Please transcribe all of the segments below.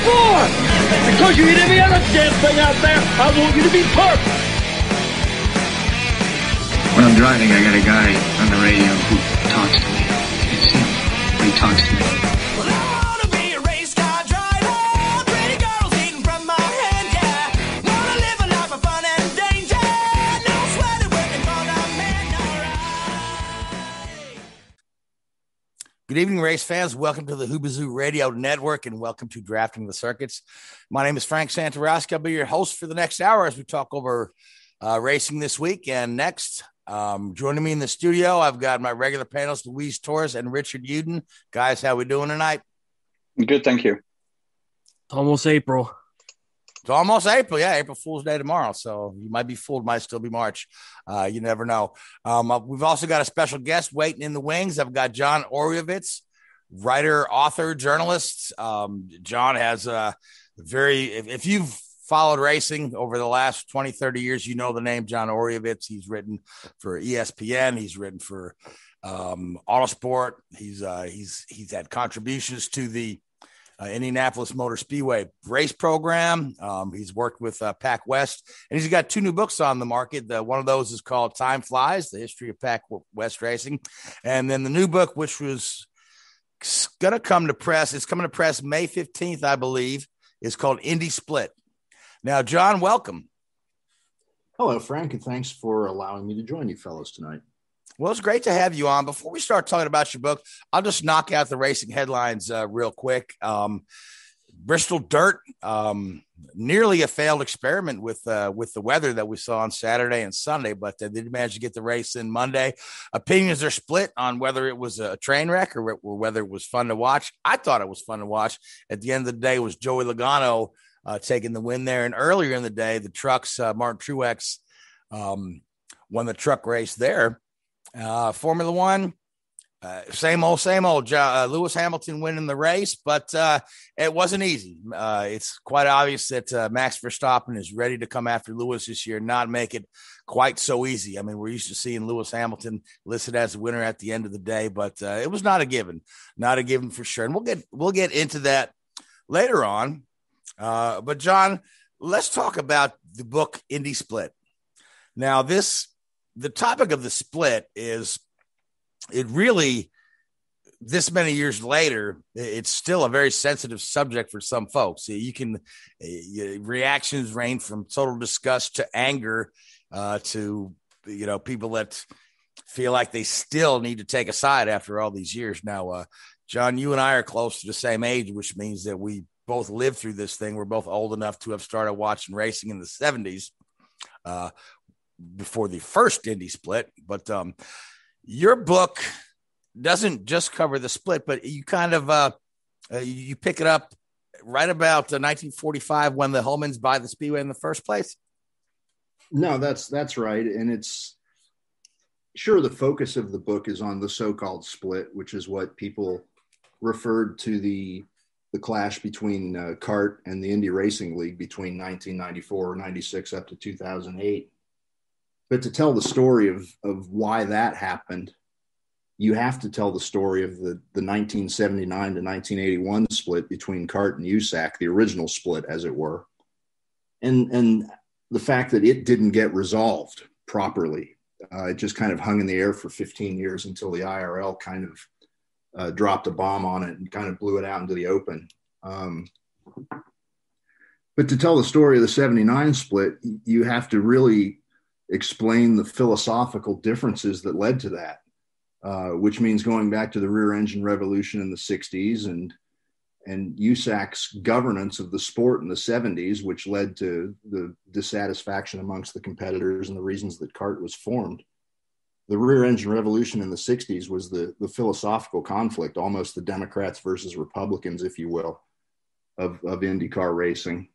For? Because you hit every other damn thing out there. I want you to be perfect. When I'm driving, I got a guy on the radio who talks to me. It's him. He talks to me. Good evening, race fans. Welcome to the Whoobazoo Radio Network and welcome to Drafting the Circuits. My name is Frank Santarowski. I'll be your host for the next hour as we talk over uh, racing this week and next. Um, joining me in the studio, I've got my regular panelists, Louise Torres and Richard Uden. Guys, how we doing tonight? Good, thank you. Almost April. It's almost April. Yeah, April Fool's Day tomorrow. So you might be fooled, might still be March. Uh, you never know. Um, uh, we've also got a special guest waiting in the wings. I've got John Oreovicz, writer, author, journalist. Um, John has a very, if, if you've followed racing over the last 20, 30 years, you know the name John Oreovicz. He's written for ESPN, he's written for um, Autosport. He's, uh, he's, he's had contributions to the uh, Indianapolis Motor Speedway race program. Um, he's worked with uh, Pac West, and he's got two new books on the market. The, one of those is called Time Flies: The History of Pac West Racing, and then the new book, which was going to come to press, it's coming to press May fifteenth, I believe, is called Indy Split. Now, John, welcome. Hello, Frank, and thanks for allowing me to join you fellows tonight. Well, it's great to have you on. Before we start talking about your book, I'll just knock out the racing headlines uh, real quick. Um, Bristol Dirt, um, nearly a failed experiment with uh, with the weather that we saw on Saturday and Sunday, but they did manage to get the race in Monday. Opinions are split on whether it was a train wreck or, or whether it was fun to watch. I thought it was fun to watch. At the end of the day, it was Joey Logano uh, taking the win there, and earlier in the day, the trucks uh, Martin Truex um, won the truck race there. Uh, Formula One, uh, same old, same old. Uh, Lewis Hamilton winning the race, but uh, it wasn't easy. Uh, it's quite obvious that uh, Max Verstappen is ready to come after Lewis this year, not make it quite so easy. I mean, we're used to seeing Lewis Hamilton listed as the winner at the end of the day, but uh, it was not a given, not a given for sure. And we'll get we'll get into that later on. Uh, but John, let's talk about the book Indy Split. Now, this the topic of the split is it really this many years later it's still a very sensitive subject for some folks. You can reactions range from total disgust to anger uh, to you know people that feel like they still need to take a side after all these years. Now uh, john you and i are close to the same age which means that we both lived through this thing. We're both old enough to have started watching racing in the 70s uh, before the first Indy split. But um, your book doesn't just cover the split, but you kind of uh, uh, you pick it up right about uh, 1945 when the Hulmans buy the Speedway in the first place. No, that's that's right, and it's sure the focus of the book is on the so-called split, which is what people referred to the the clash between uh, CART and the Indy Racing League between 1994 96 up to 2008 but to tell the story of of why that happened you have to tell the story of the the 1979 to 1981 split between cart and usac the original split as it were and and the fact that it didn't get resolved properly. Uh, it just kind of hung in the air for 15 years until the irl kind of uh, dropped a bomb on it and kind of blew it out into the open. Um, but to tell the story of the 79 split you have to really explain the philosophical differences that led to that, uh, which means going back to the rear engine revolution in the 60s and and USAC's governance of the sport in the 70s, which led to the dissatisfaction amongst the competitors and the reasons that CART was formed. The rear engine revolution in the 60s was the, the philosophical conflict, almost the Democrats versus Republicans, if you will, of, of IndyCar racing.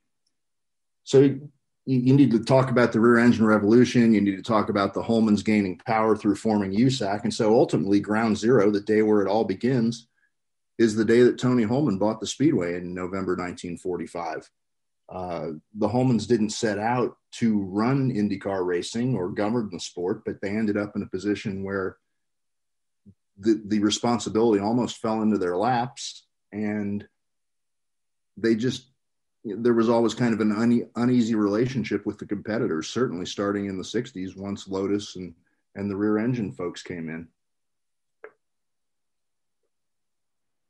So you, need to talk about the rear engine revolution. You need to talk about the Hulmans gaining power through forming USAC. And so ultimately, ground zero, the day where it all begins, is the day that Tony Hulman bought the Speedway in November 1945. Uh, the Holmans didn't set out to run IndyCar racing or govern the sport, but they ended up in a position where the, the responsibility almost fell into their laps. And they just there was always kind of an une- uneasy relationship with the competitors. Certainly, starting in the '60s, once Lotus and and the rear engine folks came in.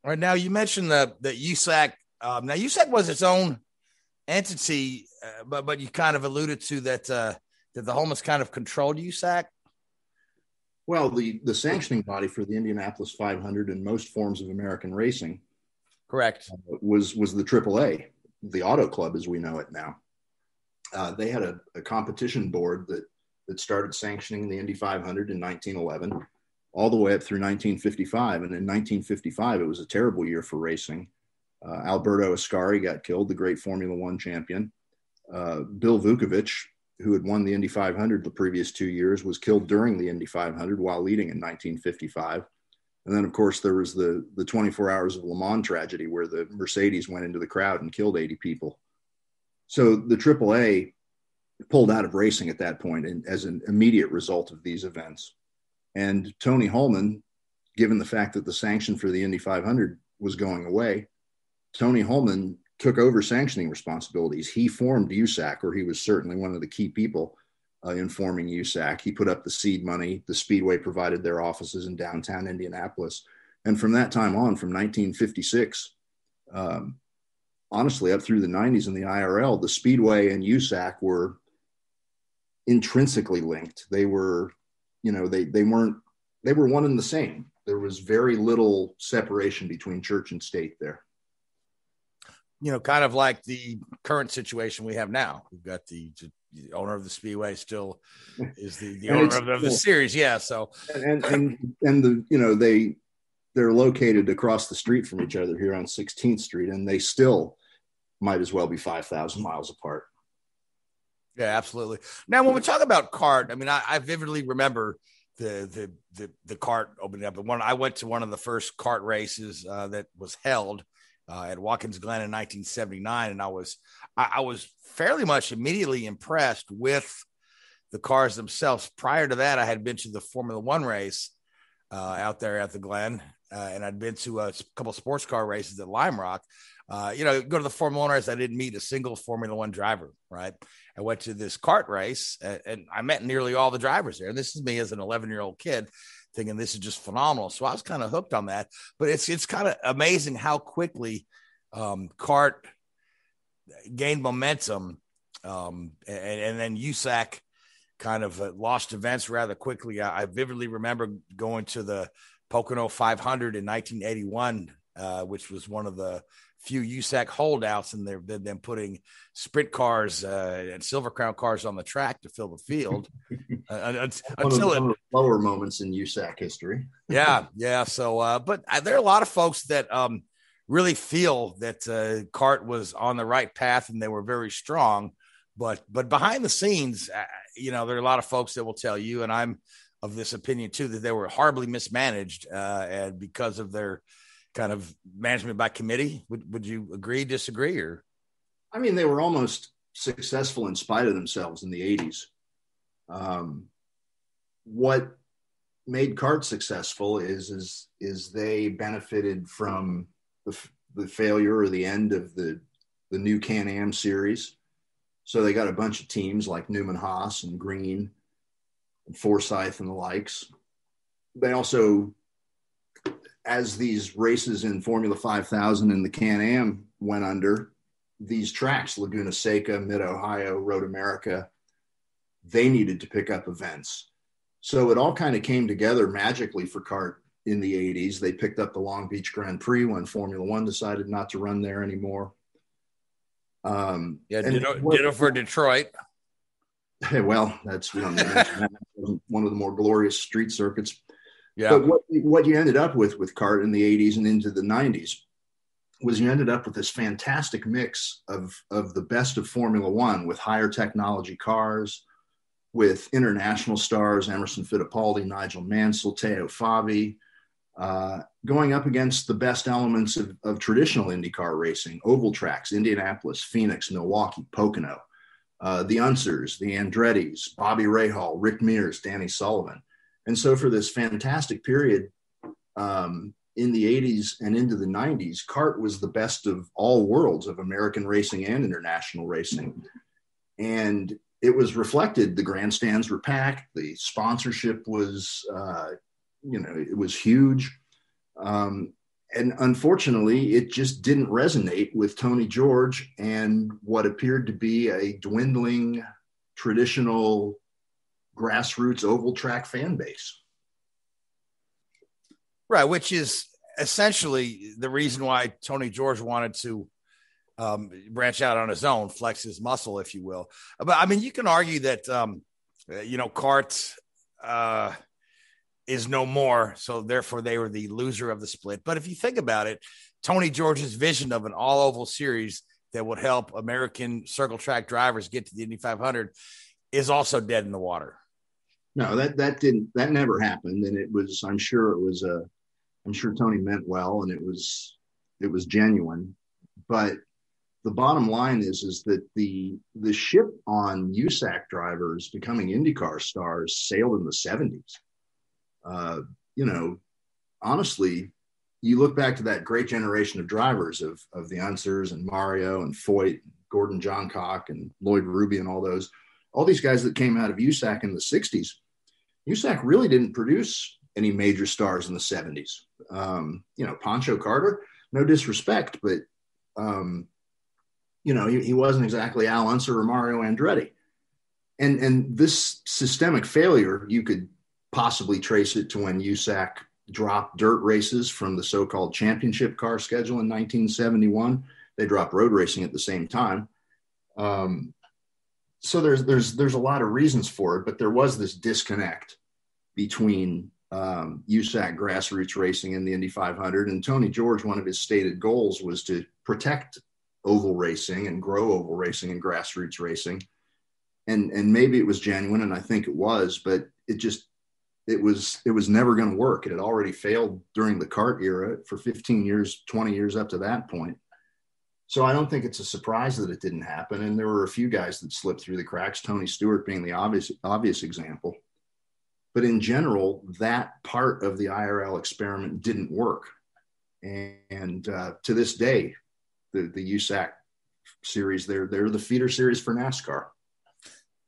All right now, you mentioned the the USAC. Um, now USAC was its own entity, uh, but but you kind of alluded to that uh, that the Hulmans kind of controlled USAC. Well, the the sanctioning body for the Indianapolis 500 and most forms of American racing Correct. was was the AAA, the Auto Club as we know it now. Uh, they had a, a competition board that that started sanctioning the Indy 500 in 1911, all the way up through 1955. And in 1955, it was a terrible year for racing. Uh, Alberto Ascari got killed, the great Formula One champion. Uh, Bill Vukovich, who had won the Indy 500 the previous two years, was killed during the Indy 500 while leading in 1955. And then, of course, there was the the 24 hours of Le Mans tragedy where the Mercedes went into the crowd and killed 80 people. So the AAA pulled out of racing at that point and as an immediate result of these events. And Tony Hulman, given the fact that the sanction for the Indy 500 was going away, Tony Hulman took over sanctioning responsibilities. He formed USAC, or he was certainly one of the key people uh, in forming USAC. He put up the seed money. The Speedway provided their offices in downtown Indianapolis. And from that time on, from 1956, um, honestly, up through the 90s in the IRL, the Speedway and USAC were intrinsically linked. They were, you know, they they weren't they were one and the same. There was very little separation between church and state there. You know, kind of like the current situation we have now. We've got the, the owner of the Speedway still is the, the owner of, of the series. Yeah. So And and and the you know they they're located across the street from each other here on 16th Street, and they still might as well be 5,000 miles apart. Yeah, absolutely. Now, when we talk about cart, I mean, I, I vividly remember the the the the cart opening up. And when I went to one of the first cart races uh, that was held uh, at Watkins Glen in 1979, and I was I, I was fairly much immediately impressed with the cars themselves. Prior to that, I had been to the Formula One race uh, out there at the Glen, uh, and I'd been to a couple sports car races at Lime Rock. Uh, you know, go to the Formula One race. I didn't meet a single Formula One driver, right? I went to this CART race and, and I met nearly all the drivers there. And this is me as an 11 year old kid thinking this is just phenomenal. So I was kind of hooked on that. But it's it's kind of amazing how quickly um, kart gained momentum, um, and, and then USAC kind of uh, lost events rather quickly. I, I vividly remember going to the Pocono 500 in 1981, uh, which was one of the few USAC holdouts, and they're they've been putting sprint cars uh, and Silver Crown cars on the track to fill the field uh, un- One of, until it one of the lower moments in USAC history. yeah, yeah. So, uh, but uh, there are a lot of folks that um, really feel that uh, Cart was on the right path and they were very strong. But but behind the scenes, uh, you know, there are a lot of folks that will tell you, and I'm of this opinion too, that they were horribly mismanaged, uh, and because of their kind of management by committee. Would would you agree, disagree, or I mean, they were almost successful in spite of themselves in the 80s. Um, what made Cart successful is is is they benefited from the, the failure or the end of the the new Can Am series. So they got a bunch of teams like Newman Haas and Green and Forsythe and the likes. They also, as these races in Formula 5000 and the Can Am went under, these tracks, Laguna Seca, Mid Ohio, Road America, they needed to pick up events. So it all kind of came together magically for CART in the 80s. They picked up the Long Beach Grand Prix when Formula One decided not to run there anymore. Um, yeah, ditto, what- ditto for Detroit. Hey, well, that's we don't need to mention that. That wasn't one of the more glorious street circuits. Yeah, But what, what you ended up with with CART in the 80s and into the 90s was you ended up with this fantastic mix of, of the best of Formula One with higher technology cars, with international stars, Emerson Fittipaldi, Nigel Mansell, Teo Fabi, uh, going up against the best elements of, of traditional IndyCar racing, oval tracks, Indianapolis, Phoenix, Milwaukee, Pocono, uh, the Unsers, the Andrettis, Bobby Rahal, Rick Mears, Danny Sullivan. And so for this fantastic period um, in the 80s and into the 90s, CART was the best of all worlds of American racing and international racing. And it was reflected. The grandstands were packed. The sponsorship was, uh, you know, it was huge. Um, and unfortunately, it just didn't resonate with Tony George and what appeared to be a dwindling traditional grassroots oval track fan base. Right, which is essentially the reason why Tony George wanted to um, branch out on his own, flex his muscle, if you will. But I mean, you can argue that um, you know CART uh, is no more, so therefore they were the loser of the split. But if you think about it, Tony George's vision of an all oval series that would help American circle track drivers get to the Indy 500 is also dead in the water. No, that that didn't that never happened, and it was. I'm sure it was a. I'm sure Tony meant well, and it was it was genuine, but the bottom line is is that the the ship on USAC drivers becoming IndyCar stars sailed in the 70s. Uh, you know, honestly, you look back to that great generation of drivers of of the Unsers and Mario and Foyt, Gordon Johncock and Lloyd Ruby and all those, all these guys that came out of USAC in the 60s. USAC really didn't produce any major stars in the 70s. Um, you know, Pancho Carter, no disrespect, but um, you know, he, he wasn't exactly Al Unser or Mario Andretti. And and this systemic failure, you could possibly trace it to when USAC dropped dirt races from the so-called championship car schedule in 1971. They dropped road racing at the same time. Um, so there's there's there's a lot of reasons for it, but there was this disconnect between um, USAC grassroots racing and the Indy 500. And Tony George, one of his stated goals was to protect oval racing and grow oval racing and grassroots racing. And and maybe it was genuine, and I think it was, but it just it was it was never going to work. It had already failed during the CART era for 15 years, 20 years up to that point. So I don't think it's a surprise that it didn't happen. And there were a few guys that slipped through the cracks, Tony Stewart being the obvious obvious example. But in general, that part of the IRL experiment didn't work. And, and uh, to this day, the the USAC series. They're they're the feeder series for NASCAR.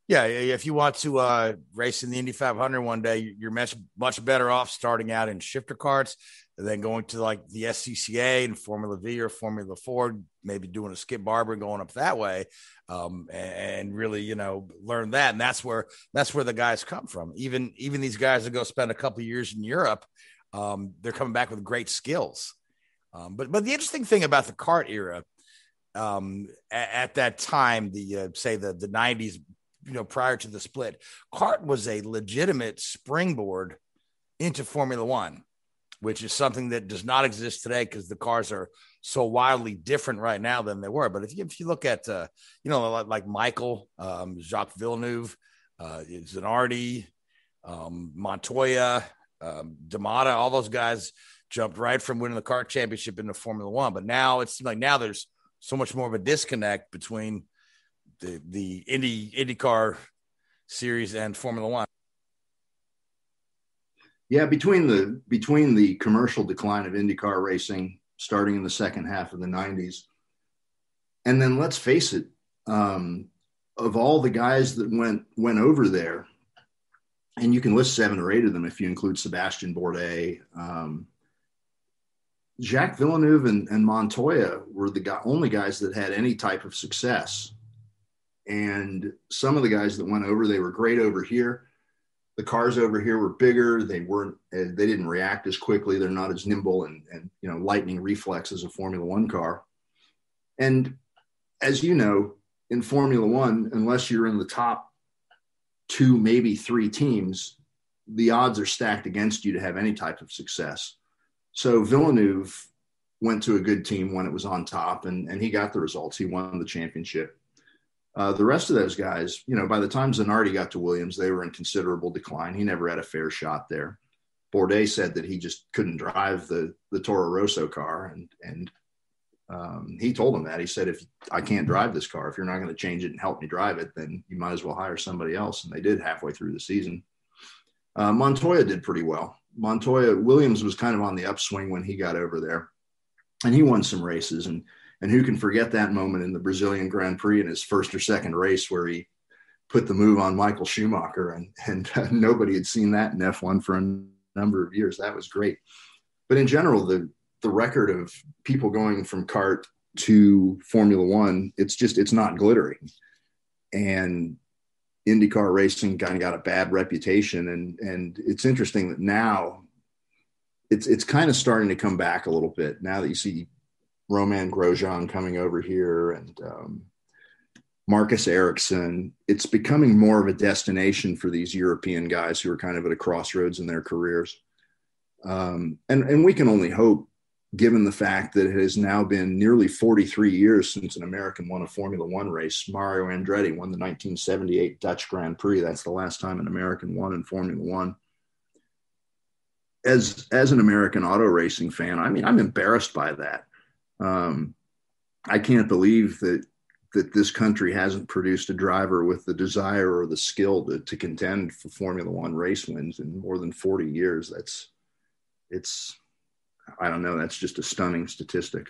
Yeah, if you want to uh, race in the Indy 500 one day, you're much much better off starting out in shifter karts and then going to like the SCCA and Formula V or Formula Ford, maybe doing a Skip Barber and going up that way, um, and really you know learn that. And that's where that's where the guys come from. Even even these guys that go spend a couple years in Europe, um, they're coming back with great skills. Um, but but the interesting thing about the CART era, um, at, at, that time, the uh, say the the '90s, you know, prior to the split, CART was a legitimate springboard into Formula One, which is something that does not exist today because the cars are so wildly different right now than they were. But if you if you look at uh, you know like, like Michael, um, Jacques Villeneuve, uh, Zanardi, um, Montoya, um, da Matta, all those guys jumped right from winning the CART championship into Formula One. But now it's like now there's so much more of a disconnect between the the Indy IndyCar series and Formula One. Yeah, between the between the commercial decline of IndyCar racing starting in the second half of the '90s, and then let's face it, um, of all the guys that went went over there, and you can list seven or eight of them if you include Sebastian Bourdais, um, Jacques Villeneuve and, and Montoya were the guy, only guys that had any type of success. And some of the guys that went over, they were great over here. The cars over here were bigger. They weren't, eh, they didn't react as quickly. They're not as nimble and, and you know, lightning reflex as a Formula One car. And as you know, in Formula One, unless you're in the top two, maybe three teams, the odds are stacked against you to have any type of success. So Villeneuve went to a good team when it was on top, and, and he got the results. He won the championship. Uh, the rest of those guys, you know, by the time Zanardi got to Williams, they were in considerable decline. He never had a fair shot there. Bourdais said that he just couldn't drive the the Toro Rosso car, and and um, he told him that. He said, "If I can't drive this car, if you're not going to change it and help me drive it, then you might as well hire somebody else." And they did halfway through the season. Uh, Montoya did pretty well Montoya Williams was kind of on the upswing when he got over there, and he won some races. And and who can forget that moment in the Brazilian Grand Prix in his first or second race where he put the move on Michael Schumacher, and and nobody had seen that in F1 for a number of years. That was great. But in general, the the record of people going from CART to Formula One, it's just it's not glittering, and IndyCar racing kind of got a bad reputation, and and it's interesting that now it's it's kind of starting to come back a little bit now that you see Romain Grosjean coming over here and um, Marcus Ericsson. It's becoming more of a destination for these European guys who are kind of at a crossroads in their careers. Um, and, and we can only hope, given the fact that it has now been nearly 43 years since an American won a Formula One race. Mario Andretti won the 1978 Dutch Grand Prix. That's the last time an American won in Formula One. As, as an American auto racing fan, I mean, I'm embarrassed by that. Um, I can't believe that that this country hasn't produced a driver with the desire or the skill to, to contend for Formula One race wins in more than 40 years. That's it's I don't know. That's just a stunning statistic.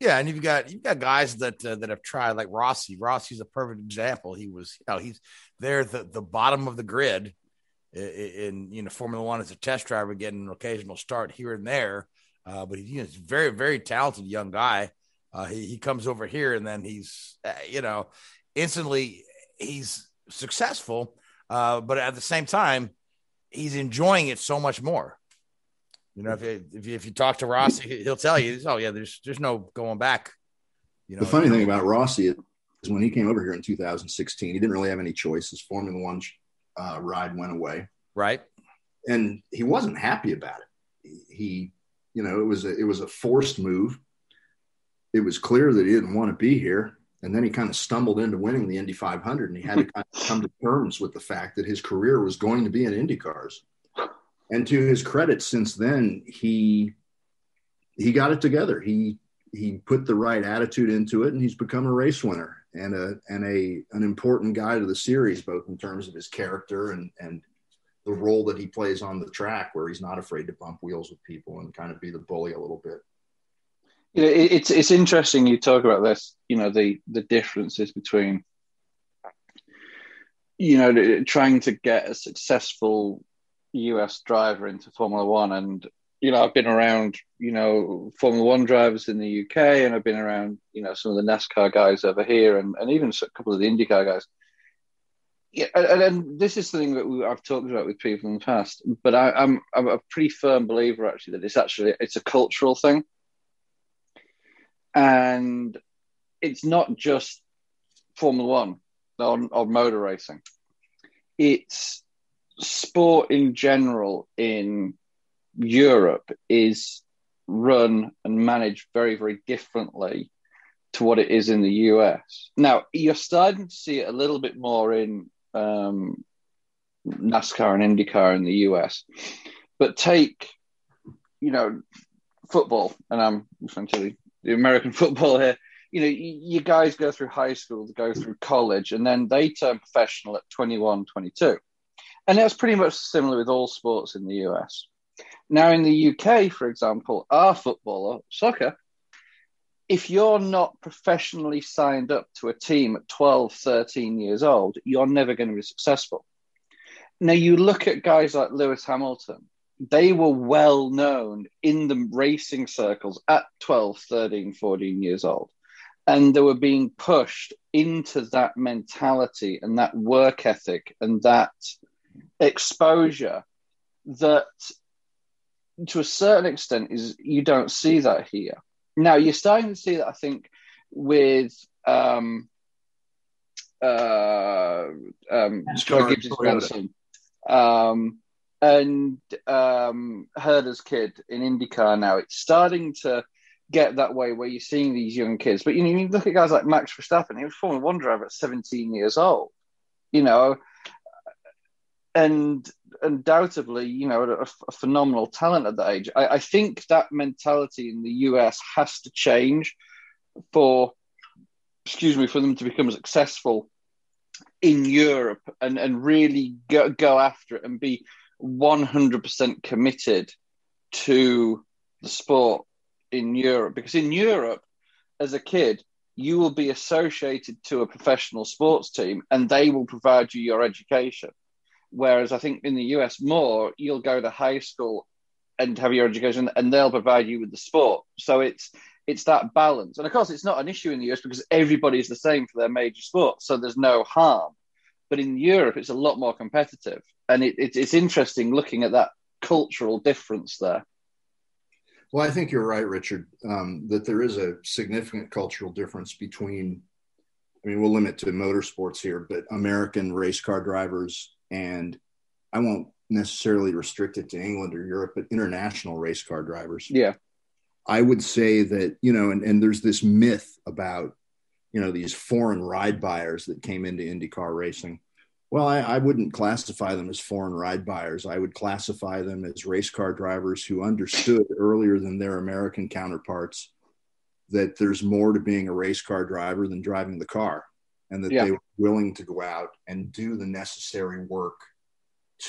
Yeah, and you've got you've got guys that uh, that have tried like Rossi. Rossi's a perfect example. He was you know he's there the the bottom of the grid in, in you know Formula One as a test driver, getting an occasional start here and there. Uh, but he, you know, he's a very, very talented young guy. Uh, he, he comes over here and then he's, uh, you know, instantly he's successful. Uh, but at the same time, he's enjoying it so much more. You know, if you, if you, if you talk to Rossi, he'll tell you, oh yeah, there's there's no going back. You know, the funny thing about Rossi is when he came over here in 2016, he didn't really have any choices. Formula One uh, ride went away, right? And he wasn't happy about it. He you know, it was a, it was a forced move. It was clear that he didn't want to be here, and then he kind of stumbled into winning the Indy 500, and he had to kind of come to terms with the fact that his career was going to be in Indy cars. And to his credit, since then he he got it together. He he put the right attitude into it, and he's become a race winner and a and a an important guy to the series, both in terms of his character and and the role that he plays on the track where he's not afraid to bump wheels with people and kind of be the bully a little bit. You know, it's it's interesting you talk about this. You know, the the differences between you know trying to get a successful US driver into Formula One, and you know I've been around you know Formula One drivers in the UK, and I've been around you know some of the NASCAR guys over here, and and even a couple of the IndyCar guys yeah, and, and, this is something that we, I've talked about with people in the past, but I, am I'm, I'm a pretty firm believer actually that it's actually it's a cultural thing, and it's not just Formula One or, or motor racing. It's sport in general in Europe is run and managed very very differently to what it is in the US. Now, you're starting to see it a little bit more in um, NASCAR and IndyCar in the US. But take, you know, football, and I'm essentially the American football here. You know, you guys go through high school, go through college, and then they turn professional at 21, 22. And that's pretty much similar with all sports in the US. Now, in the UK, for example, our footballer, soccer, if you're not professionally signed up to a team at 12, 13 years old, you're never going to be successful. Now, you look at guys like Lewis Hamilton, they were well known in the racing circles at 12, 13, 14 years old. And they were being pushed into that mentality and that work ethic and that exposure that to a certain extent is you don't see that here now you're starting to see that I think with um, uh, um, um, and um, Herta's kid in IndyCar now. It's starting to get that way where you're seeing these young kids. But you know, you look at guys like Max Verstappen. He was Formula One driver at 17 years old. You know, and undoubtedly, you know, a, a, phenomenal talent at that age. I, I, think that mentality in the US has to change for, excuse me, for them to become successful in Europe and, and really go, go after it and be 100% committed to the sport in Europe because in Europe, as a kid, you will be associated to a professional sports team and they will provide you your education. Whereas I think in the US, more you'll go to high school and have your education and they'll provide you with the sport. So it's it's that balance. And of course, it's not an issue in the US because everybody's the same for their major sports. So there's no harm. But in Europe, it's a lot more competitive. And it, it, it's interesting looking at that cultural difference there. Well, I think you're right, Richard, um, that there is a significant cultural difference between, I mean, we'll limit to motorsports here, but American race car drivers and I won't necessarily restrict it to England or Europe, but international race car drivers. Yeah. I would say that, you know, and, and there's this myth about, you know, these foreign ride buyers that came into IndyCar racing. Well, I, I wouldn't classify them as foreign ride buyers. I would classify them as race car drivers who understood earlier than their American counterparts that there's more to being a race car driver than driving the car and that Yeah. they were willing to go out and do the necessary work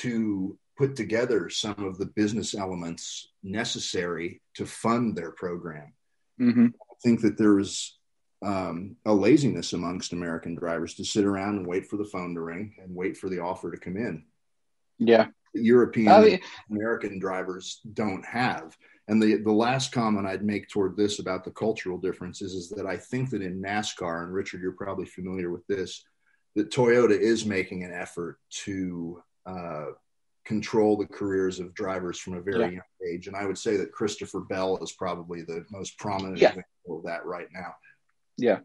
to put together some of the business elements necessary to fund their program. hmm I think that there is um, a laziness amongst American drivers to sit around and wait for the phone to ring and wait for the offer to come in. Yeah. European I mean, American drivers don't have. And the, the last comment I'd make toward this about the cultural differences is that I think that in NASCAR, and Richard, you're probably familiar with this, that Toyota is making an effort to uh, control the careers of drivers from a very Yeah. young age. And I would say that Christopher Bell is probably the most prominent Yeah. example of that right now. Yeah,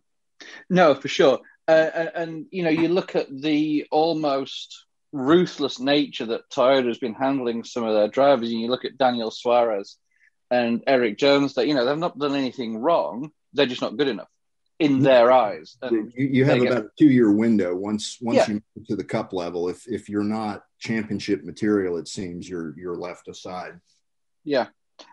no, for sure. Uh, and, and you know, you look at the almost ruthless nature that Toyota has been handling some of their drivers, and you look at Daniel Suarez and Erik Jones. That you know they've not done anything wrong; they're just not good enough in their eyes. And you, you have about a two year window once once Yeah. you move to the cup level. If if you're not championship material, it seems you're you're left aside. Yeah,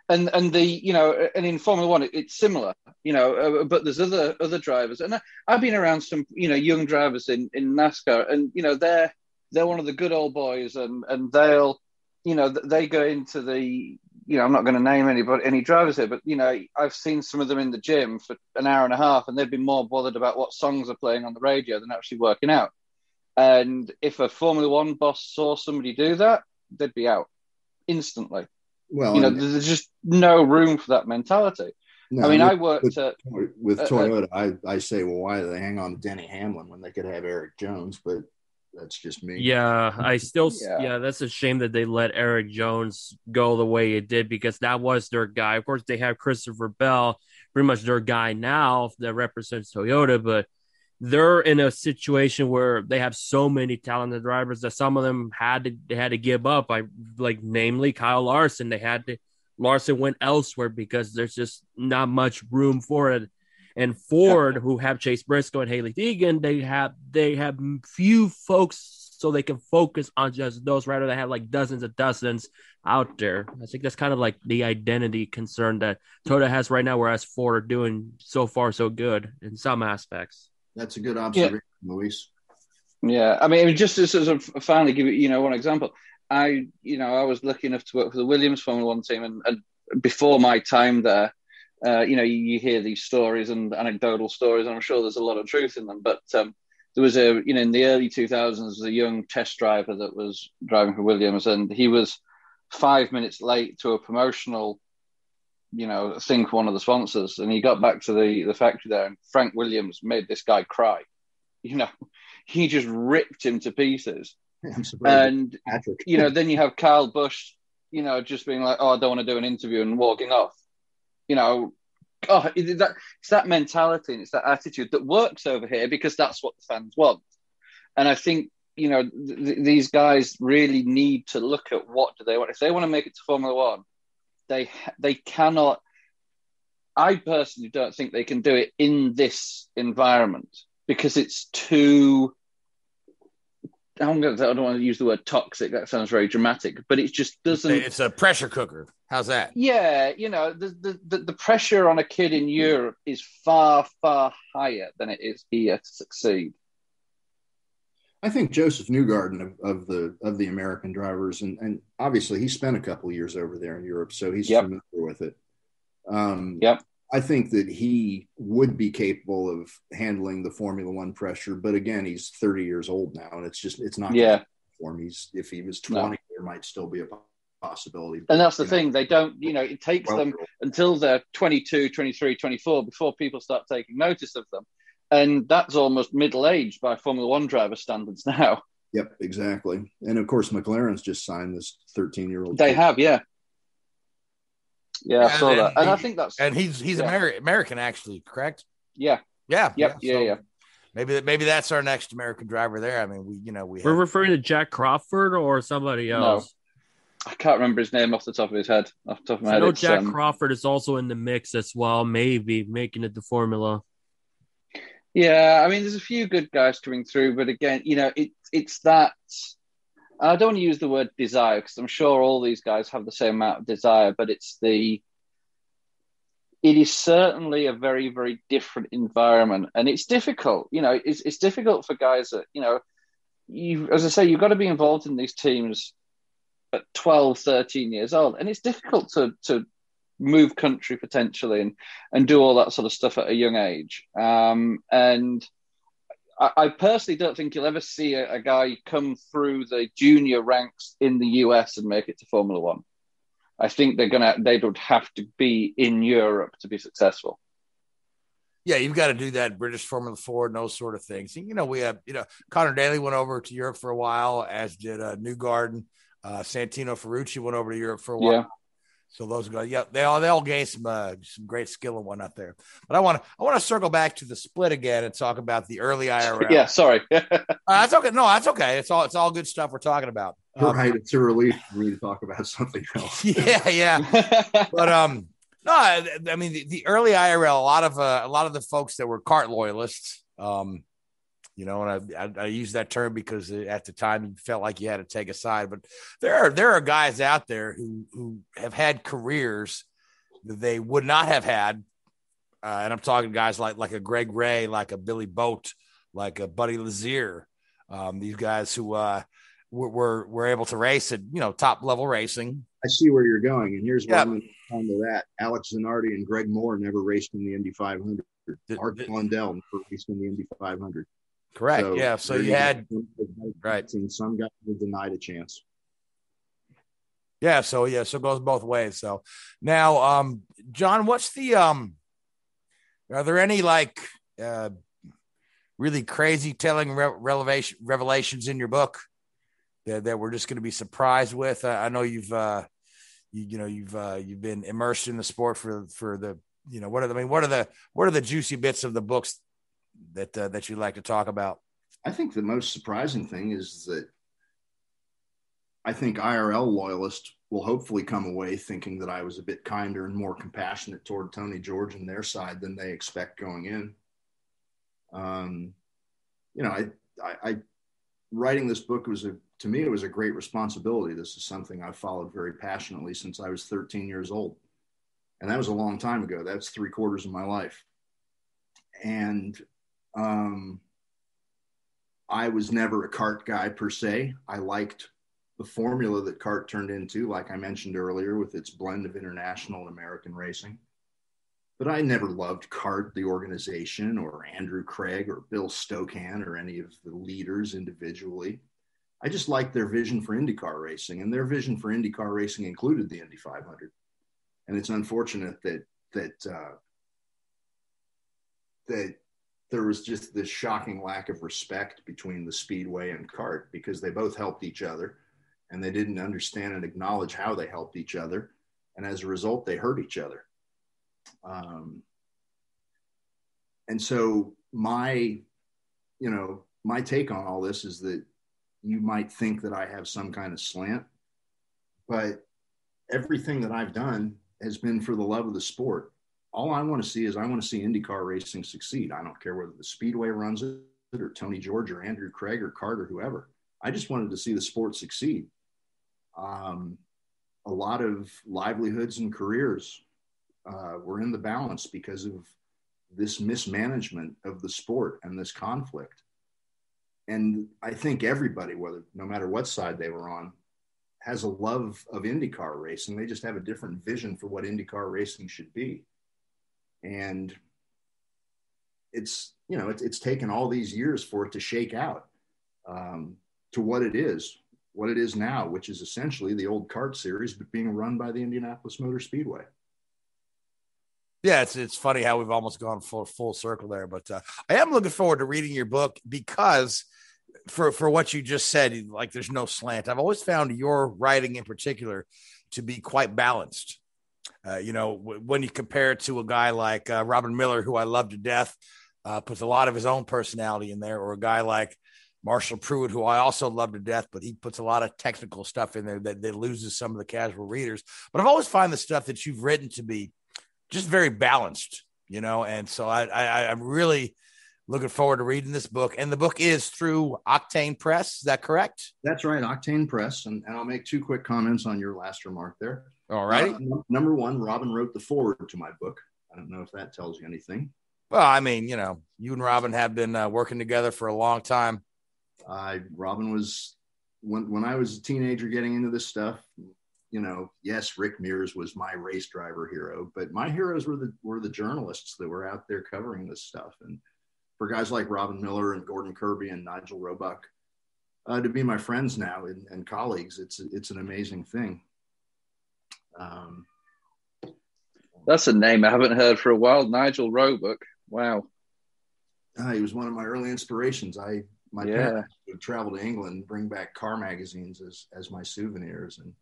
and and the you know, and in Formula One, it, it's similar. You know, uh, but there's other other drivers, and I, I've been around some you know young drivers in in NASCAR, and you know they're they're one of the good old boys, and and they'll you know they go into the you know I'm not going to name anybody any drivers here, but you know I've seen some of them in the gym for an hour and a half, and they've been more bothered about what songs are playing on the radio than actually working out. And if a Formula One boss saw somebody do that, they'd be out instantly Well, you know, and- there's just no room for that mentality. no, I mean, I worked with, at with Toyota. I, I say, well, why do they hang on to Denny Hamlin when they could have Erik Jones? But that's just me. Yeah, I still, Yeah. yeah. that's a shame that they let Erik Jones go the way it did because that was their guy. Of course, they have Christopher Bell, pretty much their guy now that represents Toyota, but they're in a situation where they have so many talented drivers that some of them had to they had to give up. I like, namely Kyle Larson. They had to Larson went elsewhere because there's just not much room for it. And Ford, who have Chase Briscoe and Hailie Deegan, they have they have few folks so they can focus on just those rather than have like dozens of dozens out there. I think that's kind of like the identity concern that Toyota has right now, whereas Ford are doing so far so good in some aspects. That's a good observation, Luis. Yeah, I mean, just as, as a finally give you, you know, one example. I, you know, I was lucky enough to work for the Williams Formula One team, and, and before my time there, uh, you know, you, hear these stories and anecdotal stories, and I'm sure there's a lot of truth in them. But um, there was a, you know, in the early 2000s, there was a young test driver that was driving for Williams, and he was five minutes late to a promotional, you know, thing for one of the sponsors, and he got back to the the factory there, and Frank Williams made this guy cry. You know, he just ripped him to pieces. And you know, then you have Kyle Busch, you know, just being like, "Oh, I don't want to do an interview," and walking off. You know, oh, it- that, it's that mentality and it's that attitude that works over here because that's what the fans want. And I think you know th- th- these guys really need to look at what do they want. If they want to make it to Formula One, they they cannot. I personally don't think they can do it in this environment because it's too. I'm gonna, I don't want to use the word toxic. That sounds very dramatic, but it just doesn't. It's a pressure cooker. How's that? Yeah, you know, the, the, the, the pressure on a kid in Europe is far, far higher than it is here to succeed. I think Josef Newgarden of, of the of the American drivers, and, and obviously he spent a couple of years over there in Europe, so he's Yep. familiar with it. Um, Yep. I think that he would be capable of handling the Formula One pressure, but again, he's 30 years old now, and it's just it's not Yeah. for him. He's if he was No. 20, there might still be a possibility. And that's the You know, thing. They don't, you know, it takes them 12-year-old. until they're 22, 23, 24 before people start taking notice of them. And that's almost middle age by Formula One driver standards now. Yep, exactly. And of course, McLaren's just signed this 13 year old. They have, yeah. Yeah, I saw and that. And I think that's, And he's he's Yeah. Ameri- American, actually, correct? yeah, Yeah. Yep, yeah, so yeah. Maybe maybe that's our next American driver there. I mean, we you know we We're have, referring to Jak Crawford or somebody No. else. I can't remember his name off the top of his head. Off the top of my I head, know Jak um, Crawford is also in the mix as well, maybe making it the Formula. Yeah, I mean, there's a few good guys coming through, but again, you know, it, it's that. I don't want to use the word desire because I'm sure all these guys have the same amount of desire, but it's the. It is certainly a very, very different environment, and it's difficult. You know, it's it's difficult for guys that you know, you as I say, you've got to be involved in these teams at 12, 13 years old, and it's difficult to to move country potentially and and do all that sort of stuff at a young age. Um, and I, I personally don't think you'll ever see a, a guy come through the junior ranks in the US and make it to Formula One. I think they're gonna they would have to be in Europe to be successful. yeah, you've got to do that British Formula Four and those sort of things. And, you know, we have you know Conor Daly went over to Europe for a while, as did uh, Newgarden. Uh, Santino Ferrucci went over to Europe for a while. Yeah. So those guys, yeah, they all they all gained some uh, some great skill and whatnot there. But I want to I want to circle back to the split again and talk about the early IRL. Yeah, sorry. Uh, that's okay. No, that's okay. It's all it's all good stuff we're talking about. Um, right. It's a relief for me to talk about something else. Yeah, yeah. But um, no, I, I mean the, the early IRL. A lot of uh, a lot of the folks that were cart loyalists. Um, you know, and I, I, I use that term because at the time you felt like you had to take a side. But there are there are guys out there who who have had careers that they would not have had, uh, and I'm talking guys like like a Greg Ray, like a Billy Boat, like a Buddy Lazier. Um, these guys who uh, were, were were able to race at you know top level racing. I see where you're going, and here's Yeah. I'm going to that. Alex Zanardi and Greg Moore never raced in the Indy 500. The- Art the- Blundell never raced in the Indy 500. Correct. yeah. So you had Right. And some guys were denied a chance. Yeah, so yeah, so it goes both ways. So now, um, John, what's the um are there any like uh really crazy telling re- revelation revelations in your book that, that we're just going to be surprised with? Uh, I know you've uh you, you know you've uh you've been immersed in the sport for for the you know what are the I mean what are the what are the juicy bits of the books that uh, that you like to talk about? I think the most surprising thing is that I think IRL loyalists will hopefully come away thinking that I was a bit kinder and more compassionate toward Tony George and their side than they expect going in. Um, you know, I, I, I writing this book was a to me it was a great responsibility. This is something I've followed very passionately since I was 13 years old, and that was a long time ago. That's three quarters of my life, and um, I was never a cart guy per se. I liked the formula that cart turned into, like I mentioned earlier, with its blend of international and American racing. But I never loved CART, the organization, or Andrew Craig or Bill Stokkan or any of the leaders individually. I just liked their vision for IndyCar racing, and their vision for IndyCar racing included the Indy 500. And it's unfortunate that that uh, that there was just this shocking lack of respect between the Speedway and CART because they both helped each other, and they didn't understand and acknowledge how they helped each other, and as a result, they hurt each other. Um, and so my, you know, my take on all this is that you might think that I have some kind of slant, but everything that I've done has been for the love of the sport. All I want to see is I want to see IndyCar racing succeed. I don't care whether the Speedway runs it or Tony George or Andrew Craig or Carter, whoever. I just wanted to see the sport succeed. Um, a lot of livelihoods and careers uh, were in the balance because of this mismanagement of the sport and this conflict. and I think everybody, whether no matter what side they were on, has a love of IndyCar racing. They just have a different vision for what IndyCar racing should be, and it's you know it's it's taken all these years for it to shake out um, to what it is, what it is now, which is essentially the old CART series, but being run by the Indianapolis Motor Speedway. Yeah, it's it's funny how we've almost gone full full circle there, but uh, I am looking forward to reading your book because for for what you just said, like there's no slant. I've always found your writing in particular to be quite balanced. Uh, you know, w- when you compare it to a guy like uh, Robin Miller, who I love to death, uh, puts a lot of his own personality in there, or a guy like Marshall Pruett, who I also love to death, but he puts a lot of technical stuff in there that, that loses some of the casual readers. But I've always found the stuff that you've written to be just very balanced, you know. And so I, I I'm really looking forward to reading this book. And the book is through Octane Press. Is that correct? That's right, Octane Press. And, and I'll make two quick comments on your last remark there. All right. Uh, number one, Robin wrote the foreword to my book. I don't know if that tells you anything. Well, I mean, you know, you and Robin have been uh, working together for a long time. I Robin was when when I was a teenager getting into this stuff. You know, yes, Rick Mears was my race driver hero, but my heroes were the were the journalists that were out there covering this stuff. And for guys like Robin Miller and Gordon Kirby and Nigel Roebuck uh, to be my friends now and, and colleagues, it's it's an amazing thing. Um, That's a name I haven't heard for a while. Nigel Roebuck. Wow. uh, he was one of my early inspirations. I my Yeah. parents would travel to England and bring back car magazines as as my souvenirs. And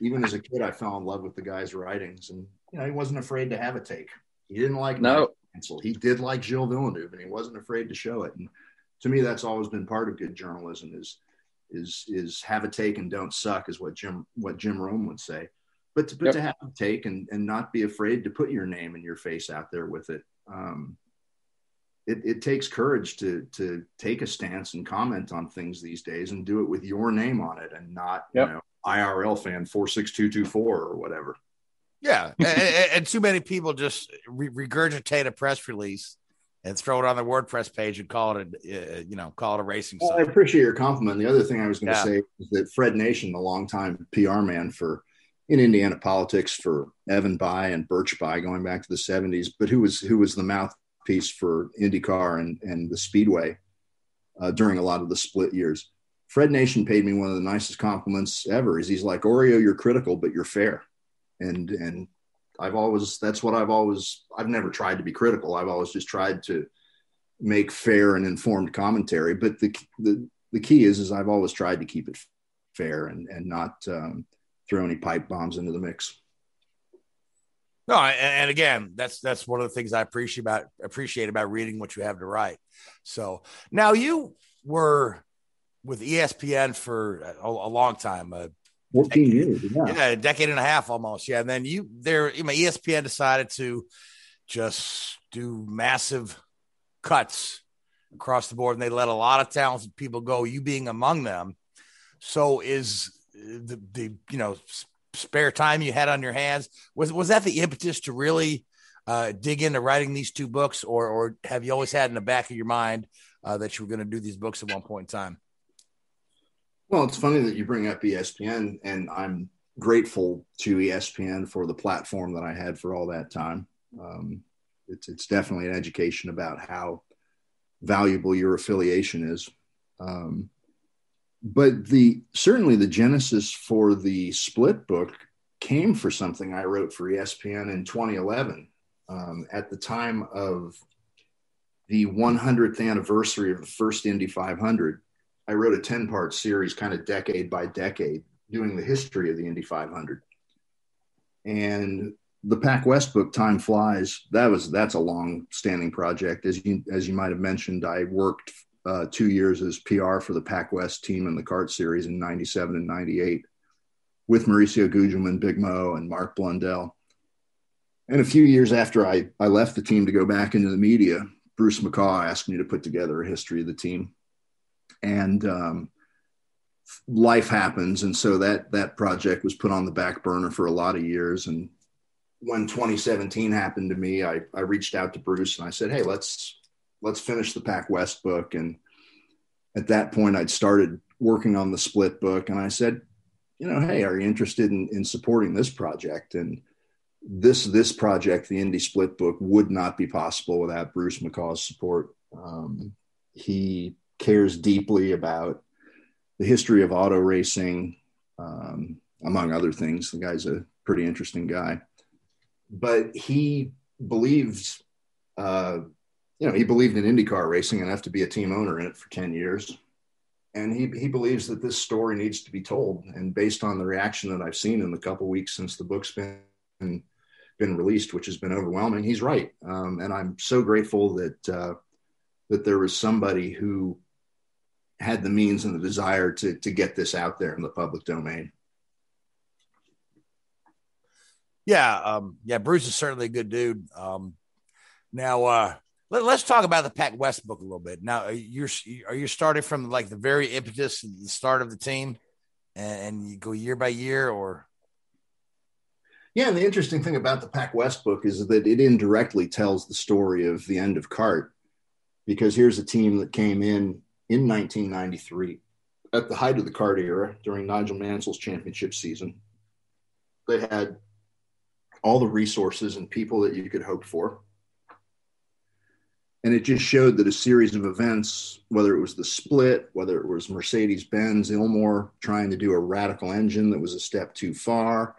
even as a kid, I fell in love with the guy's writings. And you know, he wasn't afraid to have a take. He didn't like No. Mansell. He did like Gilles Villeneuve, and he wasn't afraid to show it. And to me, that's always been part of good journalism is is is have a take and don't suck is what Jim what Jim Rome would say. But to, but Yep. to have a take and, and not be afraid to put your name and your face out there with it. Um, it, it takes courage to to take a stance and comment on things these days and do it with your name on it and not Yep. you know IRL fan four six two two four or whatever. Yeah, and, and- too many people just re- regurgitate a press release and throw it on their WordPress page and call it a uh, you know call it a racing Well, I appreciate your compliment. The other thing I was going to Yeah. say is that Fred Nation, the longtime PR man for in Indiana politics for Evan Bayh and Birch Bayh going back to the 70s, but who was who was the mouthpiece for IndyCar and, and the Speedway uh, during a lot of the split years. Fred Nation paid me one of the nicest compliments ever. Is he's like Oreo, you're critical, but you're fair, and and I've always that's what I've always I've never tried to be critical. I've always just tried to make fair and informed commentary. But the the the key is is I've always tried to keep it fair and and not um, throw any pipe bombs into the mix. No, and, again, that's that's one of the things I appreciate about appreciate about reading what you have to write. So now you were with ESPN for a, a long time, uh, Fourteen years, yeah. yeah, a decade and a half almost. Yeah, and then you there, you know, ESPN decided to just do massive cuts across the board, and they let a lot of talented people go. You being among them. So is the the you know spare time you had on your hands was was that the impetus to really uh, dig into writing these two books, or or have you always had in the back of your mind uh, that you were going to do these books at one point in time? Well, it's funny that you bring up ESPN, and I'm grateful to ESPN for the platform that I had for all that time. Um, it's it's definitely an education about how valuable your affiliation is. Um, but the certainly the genesis for the split book came for something I wrote for ESPN in 2011 um, at the time of the 100th anniversary of the first Indy 500. I wrote a 10 part series, kind of decade by decade, doing the history of the Indy 500. And the Pac West book, Time Flies, that was that's a long standing project. As you as you might have mentioned, I worked uh, two years as PR for the Pac West team in the CART series in 97 and 98 with Mauricio Gugelmin, Big Mo, and Mark Blundell. And a few years after I, I left the team to go back into the media, Bruce McCaw asked me to put together a history of the team. And um, life happens. And so that that project was put on the back burner for a lot of years. And when 2017 happened to me I, I reached out to bruce and i said hey let's let's finish the pac west book and at that point, I'd started working on the split book, and I said, you know, hey, are you interested in, in supporting this project? And this this project, the Indy Split book, would not be possible without Bruce McCaw's support. Um, he cares deeply about the history of auto racing, um, among other things. The guy's a pretty interesting guy, but he believes, uh, you know, he believed in IndyCar racing enough to be a team owner in it for ten years, and he he believes that this story needs to be told. And based on the reaction that I've seen in the couple weeks since the book's been been released, which has been overwhelming, he's right. Um, and I'm so grateful that uh, that there was somebody who had the means and the desire to to get this out there in the public domain. Yeah, um, yeah, Bruce is certainly a good dude. Um, now, uh, let, us talk about the Pac West book a little bit. Now, you're are you starting from like the very impetus, the start of the team, and, and you go year by year, or? Yeah, and the interesting thing about the Pac West book is that it indirectly tells the story of the end of CART, because here's a team that came in in 1993 at the height of the CART era during Nigel Mansell's championship season. They had all the resources and people that you could hope for. And it just showed that a series of events, whether it was the split, whether it was Mercedes Benz, Ilmor trying to do a radical engine that was a step too far,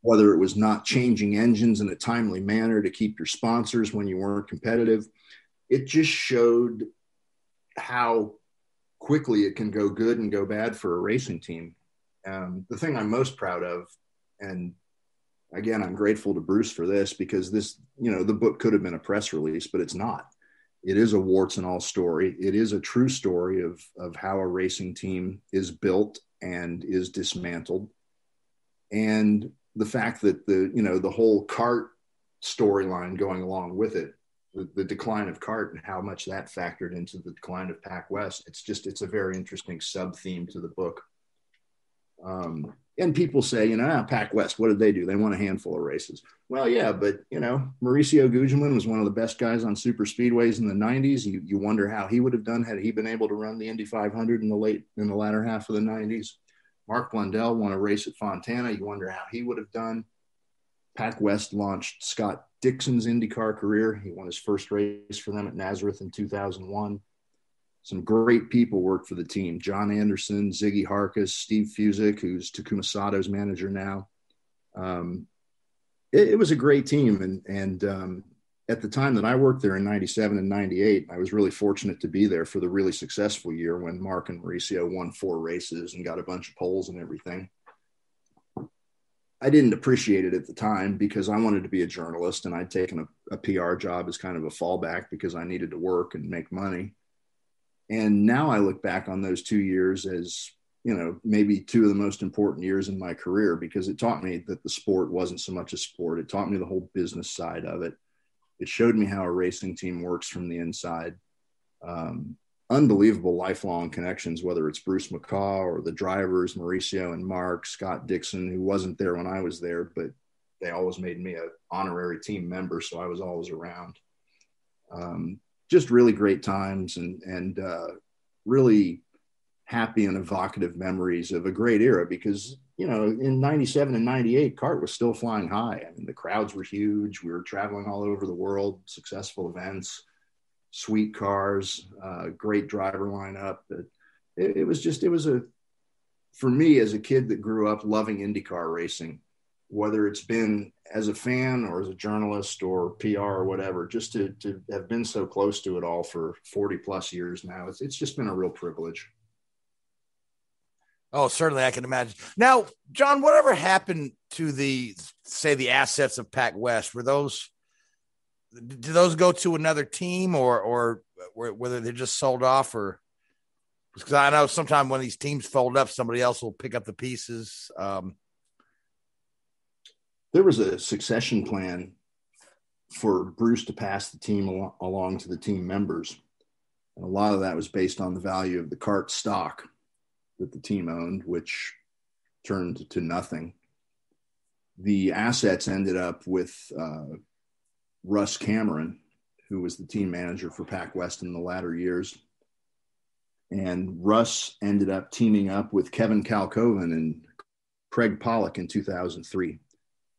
whether it was not changing engines in a timely manner to keep your sponsors when you weren't competitive, it just showed how quickly it can go good and go bad for a racing team. Um, the thing I'm most proud of, and again, I'm grateful to Bruce for this because this, you know, the book could have been a press release, but it's not. It is a warts and all story. It is a true story of of how a racing team is built and is dismantled, and the fact that the you know the whole CART storyline going along with it, the, the decline of CART and how much that factored into the decline of Pac West. It's just it's a very interesting sub theme to the book. Um, and people say, you know, ah, Pac West, what did they do? They won a handful of races. Well, yeah, but you know, Mauricio Gugelmin was one of the best guys on super speedways in the '90s. You, you wonder how he would have done had he been able to run the Indy 500 in the late in the latter half of the '90s. Mark Blundell won a race at Fontana. You wonder how he would have done. Pac West launched Scott Dixon's IndyCar career. He won his first race for them at Nazareth in 2001 some great people worked for the team. John Anderson, Ziggy Harcus, Steve Fusek, who's Takuma Sato's manager now. Um, it, it, was a great team. And, and um, at the time that I worked there in 97 and 98, I was really fortunate to be there for the really successful year when Mark and Mauricio won four races and got a bunch of poles and everything. I didn't appreciate it at the time because I wanted to be a journalist and I'd taken a, a PR job as kind of a fallback because I needed to work and make money and now I look back on those two years as, you know, maybe two of the most important years in my career because it taught me that the sport wasn't so much a sport. It taught me the whole business side of it. It showed me how a racing team works from the inside. Um, unbelievable lifelong connections, whether it's Bruce McCaw or the drivers, Mauricio and Mark, Scott Dixon, who wasn't there when I was there, but they always made me an honorary team member. So I was always around. Um, just really great times and and uh, really happy and evocative memories of a great era because you know in 97 and 98 CART was still flying high. I mean the crowds were huge. We were traveling all over the world successful events sweet cars uh, great driver lineup. It, it was just it was a for me as a kid that grew up loving indycar racing whether it's been as a fan or as a journalist or PR or whatever, just to, to have been so close to it all for 40 plus years now, it's, it's just been a real privilege. Oh, certainly, I can imagine. Now, John, whatever happened to the say the assets of Pac West? Were those did those go to another team, or or whether they just sold off, or because I know sometimes when these teams fold up, somebody else will pick up the pieces. Um, there was a succession plan for Bruce to pass the team al- along to the team members. And a lot of that was based on the value of the CART stock that the team owned, which turned to nothing. The assets ended up with uh, Russ Cameron, who was the team manager for Pac West in the latter years. and Russ ended up teaming up with Kevin Kalkoven and Craig Pollock in 2003.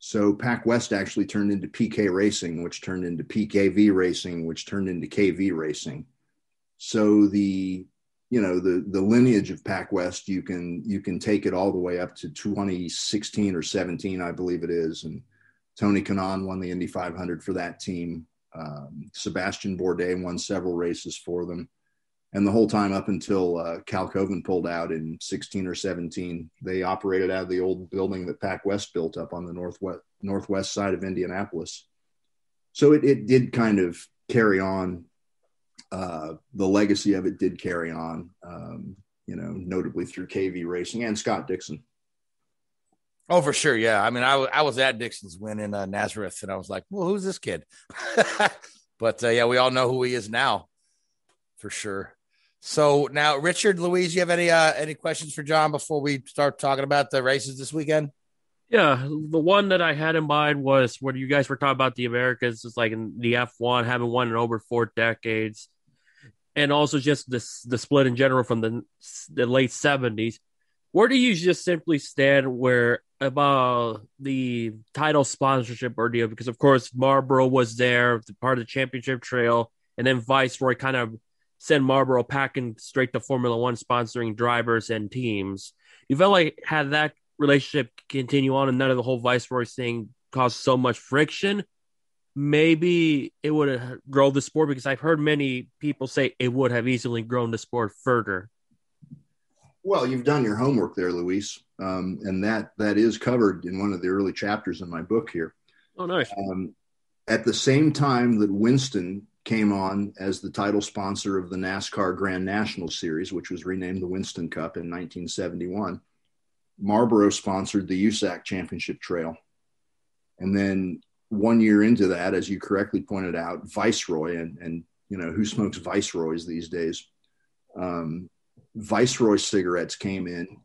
So Pac West actually turned into PK Racing, which turned into PKV Racing, which turned into KV Racing. So the you know the the lineage of Pac West, you can you can take it all the way up to 2016 or 17, I believe it is, and Tony Kanaan won the Indy 500 for that team. Um, Sebastian Bourdais won several races for them. And the whole time up until uh, Kalkoven pulled out in 16 or 17, they operated out of the old building that Pac West built up on the northwest northwest side of Indianapolis. So it, it did kind of carry on. Uh, the legacy of it did carry on, um, you know, notably through KV Racing and Scott Dixon. Oh, for sure. Yeah. I mean, I, w- I was at Dixon's win in uh, Nazareth and I was like, well, who's this kid? but uh, yeah, we all know who he is now for sure. So now, Richard, Louise, you have any uh, any questions for John before we start talking about the races this weekend? Yeah, the one that I had in mind was when you guys were talking about the Americas, it's like in the F1, having won in over four decades, and also just the the split in general from the the late seventies. Where do you just simply stand where about the title sponsorship ordeal? Because of course Marlboro was there, part of the championship trail, and then Viceroy kind of send Marlboro packing straight to Formula One, sponsoring drivers and teams. You felt like had that relationship continue on and none of the whole Viceroy thing caused so much friction, maybe it would have grown the sport because I've heard many people say it would have easily grown the sport further. Well, you've done your homework there, Luis, um, and that that is covered in one of the early chapters in my book here. Oh, nice. Um, at the same time that Winston came on as the title sponsor of the NASCAR Grand National Series, which was renamed the Winston Cup in 1971. Marlboro sponsored the USAC Championship Trail. And then one year into that, as you correctly pointed out, Viceroy, and, and you know, who smokes Viceroys these days? Um, Viceroy cigarettes came in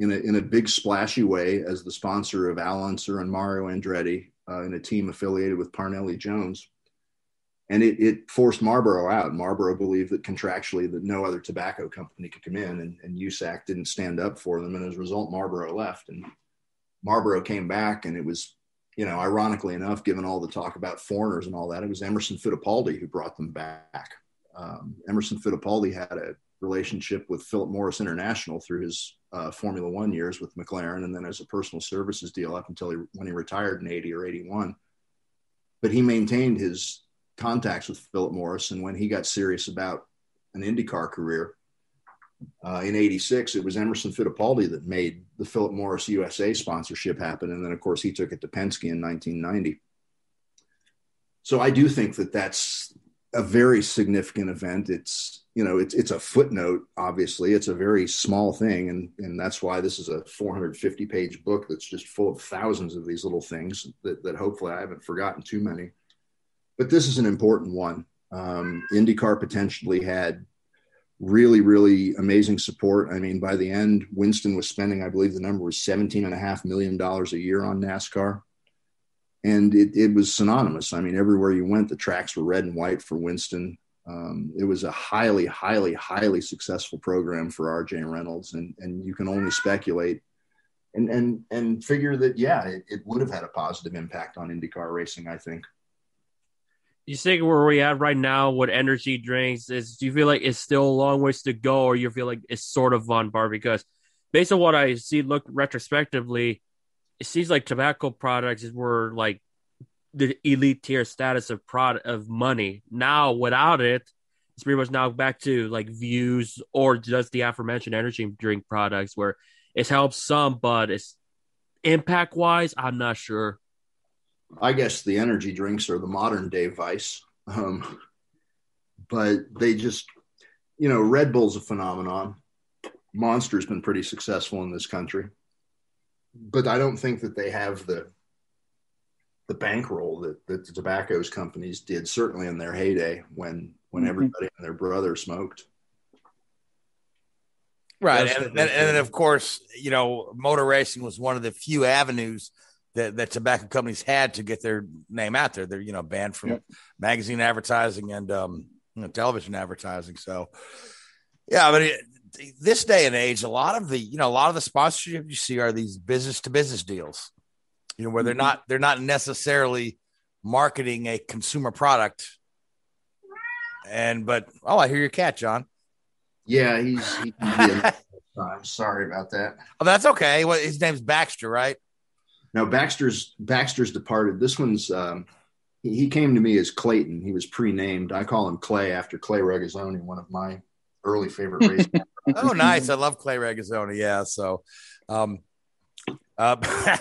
in a, in a big splashy way as the sponsor of Al Unser and Mario Andretti uh, in a team affiliated with Parnelli Jones and it, it forced Marlboro out. Marlboro believed that contractually that no other tobacco company could come in, and, and USAC didn't stand up for them, and as a result, Marlboro left. And Marlboro came back, and it was, you know, ironically enough, given all the talk about foreigners and all that, it was Emerson Fittipaldi who brought them back. Um, Emerson Fittipaldi had a relationship with Philip Morris International through his uh, Formula One years with McLaren, and then as a personal services deal up until he, when he retired in 80 or 81. But he maintained his contacts with Philip Morris, and when he got serious about an IndyCar career uh, in '86, it was Emerson Fittipaldi that made the Philip Morris USA sponsorship happen, and then of course he took it to Penske in 1990. So I do think that that's a very significant event. It's you know it's it's a footnote. Obviously, it's a very small thing, and and that's why this is a 450 page book that's just full of thousands of these little things that that hopefully I haven't forgotten too many but this is an important one. Um, IndyCar potentially had really, really amazing support. I mean, by the end, Winston was spending, I believe the number was $17.5 million a year on NASCAR. And it, it was synonymous. I mean, everywhere you went, the tracks were red and white for Winston. Um, it was a highly, highly, highly successful program for RJ Reynolds. And, and you can only speculate and, and, and figure that, yeah, it, it would have had a positive impact on IndyCar racing, I think you think where we at right now with energy drinks is do you feel like it's still a long ways to go or you feel like it's sort of on par? Because based on what i see look retrospectively it seems like tobacco products were like the elite tier status of product of money. Now without it it's pretty much now back to like views or just the aforementioned energy drink products where it's helped some but it's impact wise i'm not sure I guess the energy drinks are the modern day vice. Um, but they just, you know, Red Bull's a phenomenon. Monster's been pretty successful in this country, but I don't think that they have the the bankroll that, that the tobaccos companies did. Certainly in their heyday, when when mm-hmm. everybody and their brother smoked. Right, and, and, and of course, you know, motor racing was one of the few avenues that, that tobacco companies had to get their name out there. They're you know banned from magazine advertising and um, you know, television advertising. So Yeah, but it, this day and age, a lot of the you know a lot of the sponsorship you see are these business to business deals. You know where they're Mhm. not they're not necessarily marketing a consumer product. And but oh, I hear your cat, John. Yeah, he's he can be a time. Sorry about that. Oh, that's okay. Well, his name's Baxter, right? Now Baxter's Baxter's departed. This one's um, he, he came to me as Clayton. He was pre-named. I call him Clay after Clay Regazzoni, one of my early favorite race. Oh, nice. I love Clay Regazzoni. Yeah. So, um, uh,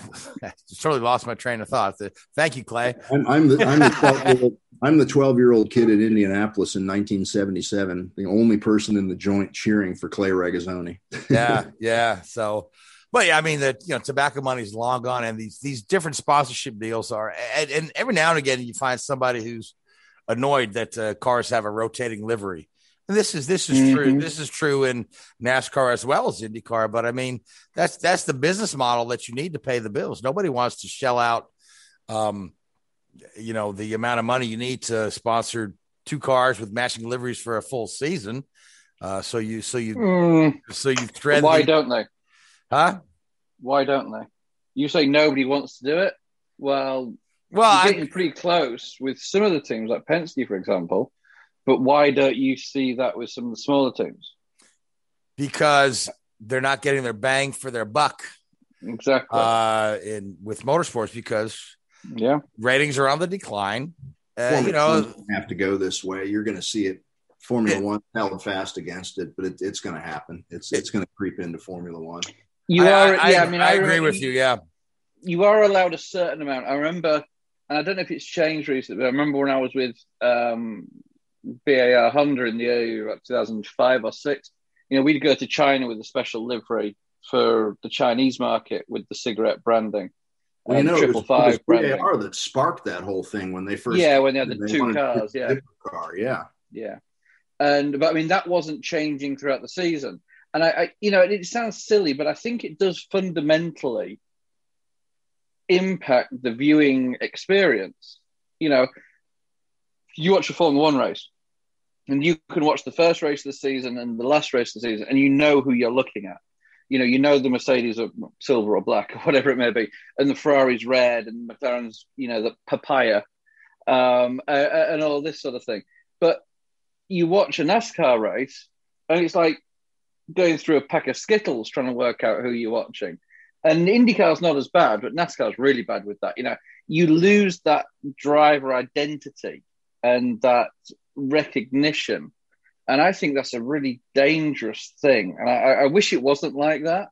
totally lost my train of thought. Thank you, Clay. I'm, I'm the I'm the 12 year old, I'm the 12 year old kid in Indianapolis in 1977, the only person in the joint cheering for Clay Regazzoni. Yeah, yeah. So, but yeah, I mean that you know tobacco money is long gone, and these these different sponsorship deals are, and, and every now and again you find somebody who's annoyed that uh, cars have a rotating livery. And this is this is true. Mhm. This is true in NASCAR as well as IndyCar. But I mean, that's that's the business model that you need to pay the bills. Nobody wants to shell out, um, you know, the amount of money you need to sponsor two cars with matching liveries for a full season. Uh, so you so you Mm, so you thread why the- don't they? Huh? Why don't they? You say nobody wants to do it. Well, Well, you're I, getting pretty close with some of the teams, like Penske, for example. But why don't you see that with some of the smaller teams? because they're not getting their bang for their buck Exactly. uh, in with motorsports because yeah. ratings are on the decline. Uh, Formula you know, One have to go this way. You're going to see it. Formula It- One held fast against it, but it, it's going to happen. It's it's going to creep into Formula One. You I, are. I, yeah, I, I mean, I I agree remember- with you. Yeah, you are allowed a certain amount. I remember, and I don't know if it's changed recently, but I remember when I was with um, BAR Honda in the early about 2005 or six. You know, we'd go to China with a special livery for the Chinese market with the cigarette branding. Well, you know, triple it was, five it branding. was BAR that sparked that whole thing when they first. Yeah, when they had the two cars, yeah. car. Yeah, Yeah. And but I mean that wasn't changing throughout the season. And I, I you know, it sounds silly, but I think it does fundamentally impact the viewing experience. You know, you watch a Formula One race and you can watch the first race of the season and the last race of the season, and you know who you're looking at. You know, you know the Mercedes are silver or black or whatever it may be, and the Ferrari's red and McLaren's, you know, the papaya, um, uh, and all this sort of thing. But you watch a NASCAR race, and it's like going through a pack of Skittles trying to work out who you're watching. And IndyCar's not as bad, but NASCAR's really bad with that. You know, you lose that driver identity and that recognition. And I think that's a really dangerous thing. And I, I wish it wasn't like that.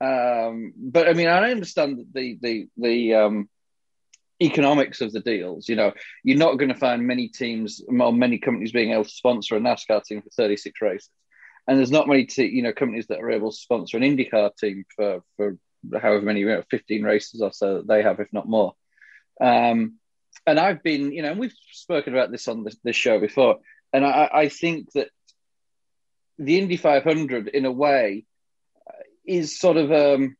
Um, but I mean, I understand the the the um, economics of the deals. You know, you're not going to find many teams or many companies being able to sponsor a NASCAR team for 36 races, and there's not many you know companies that are able to sponsor an IndyCar team for for however many you know, 15 races or so that they have, if not more. Um, and I've been, you know, and we've spoken about this on this, this show before, and I, I think that the Indy 500, in a way, uh, is sort of um,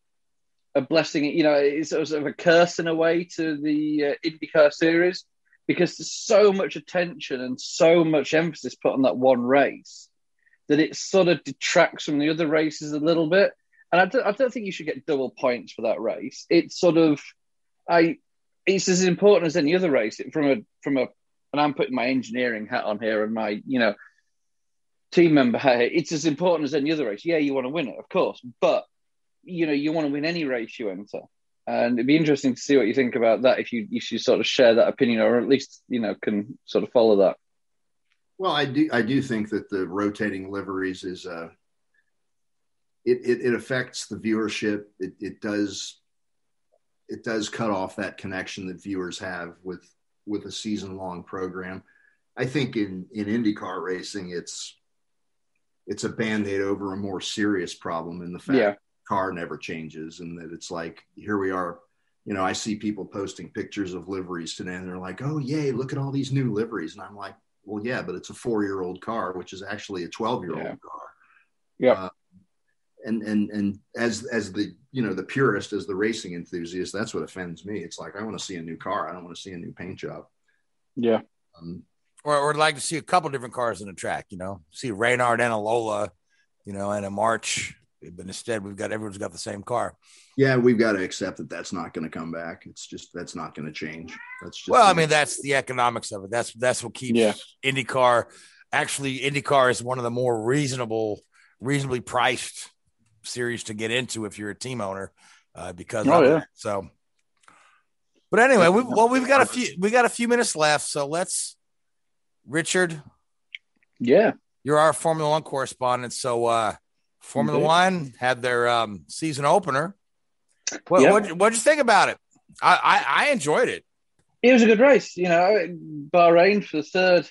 a blessing. You know, it's sort of a curse in a way to the uh, IndyCar series because there's so much attention and so much emphasis put on that one race that it sort of detracts from the other races a little bit. And I don't, I don't think you should get double points for that race. It's sort of, I, it's as important as any other race from a from a, and I'm putting my engineering hat on here and my you know team member hat. Here. It's as important as any other race. Yeah, you want to win it, of course, but you know you want to win any race you enter. And it'd be interesting to see what you think about that if you if you sort of share that opinion or at least you know can sort of follow that. Well, I do. I do think that the rotating liveries is uh, it, it it affects the viewership. It it does it does cut off that connection that viewers have with with a season long program. I think in in IndyCar racing, it's it's a band aid over a more serious problem in the fact Yeah. car never changes and that it's like here we are you know i see people posting pictures of liveries today and they're like oh yay look at all these new liveries and i'm like well yeah but it's a four year old car which is actually a 12 year old Yeah. car Yeah. Uh, and and and as as the you know the purist as the racing enthusiast that's what offends me it's like i want to see a new car i don't want to see a new paint job Yeah, um, or, or I'd like to see a couple different cars in the track. You know, see Reynard and a Lola you know, and a March, but instead we've got everyone's got the same car. Yeah, we've got to accept that that's not going to come back. It's just that's not going to change. That's just Well, I mean, that's the economics of it. That's that's what keeps Yeah. IndyCar. Actually, IndyCar is one of the more reasonable, reasonably priced series to get into if you're a team owner, uh, because Oh, of yeah. that. So, but anyway, we, well, we've got a few we got a few minutes left, so let's, Richard, Yeah. you're our Formula One correspondent. So, uh, Formula Indeed. One had their um, season opener. What Yeah. what what'd you think about it? I, I I enjoyed it. It was a good race, you know. Bahrain for the third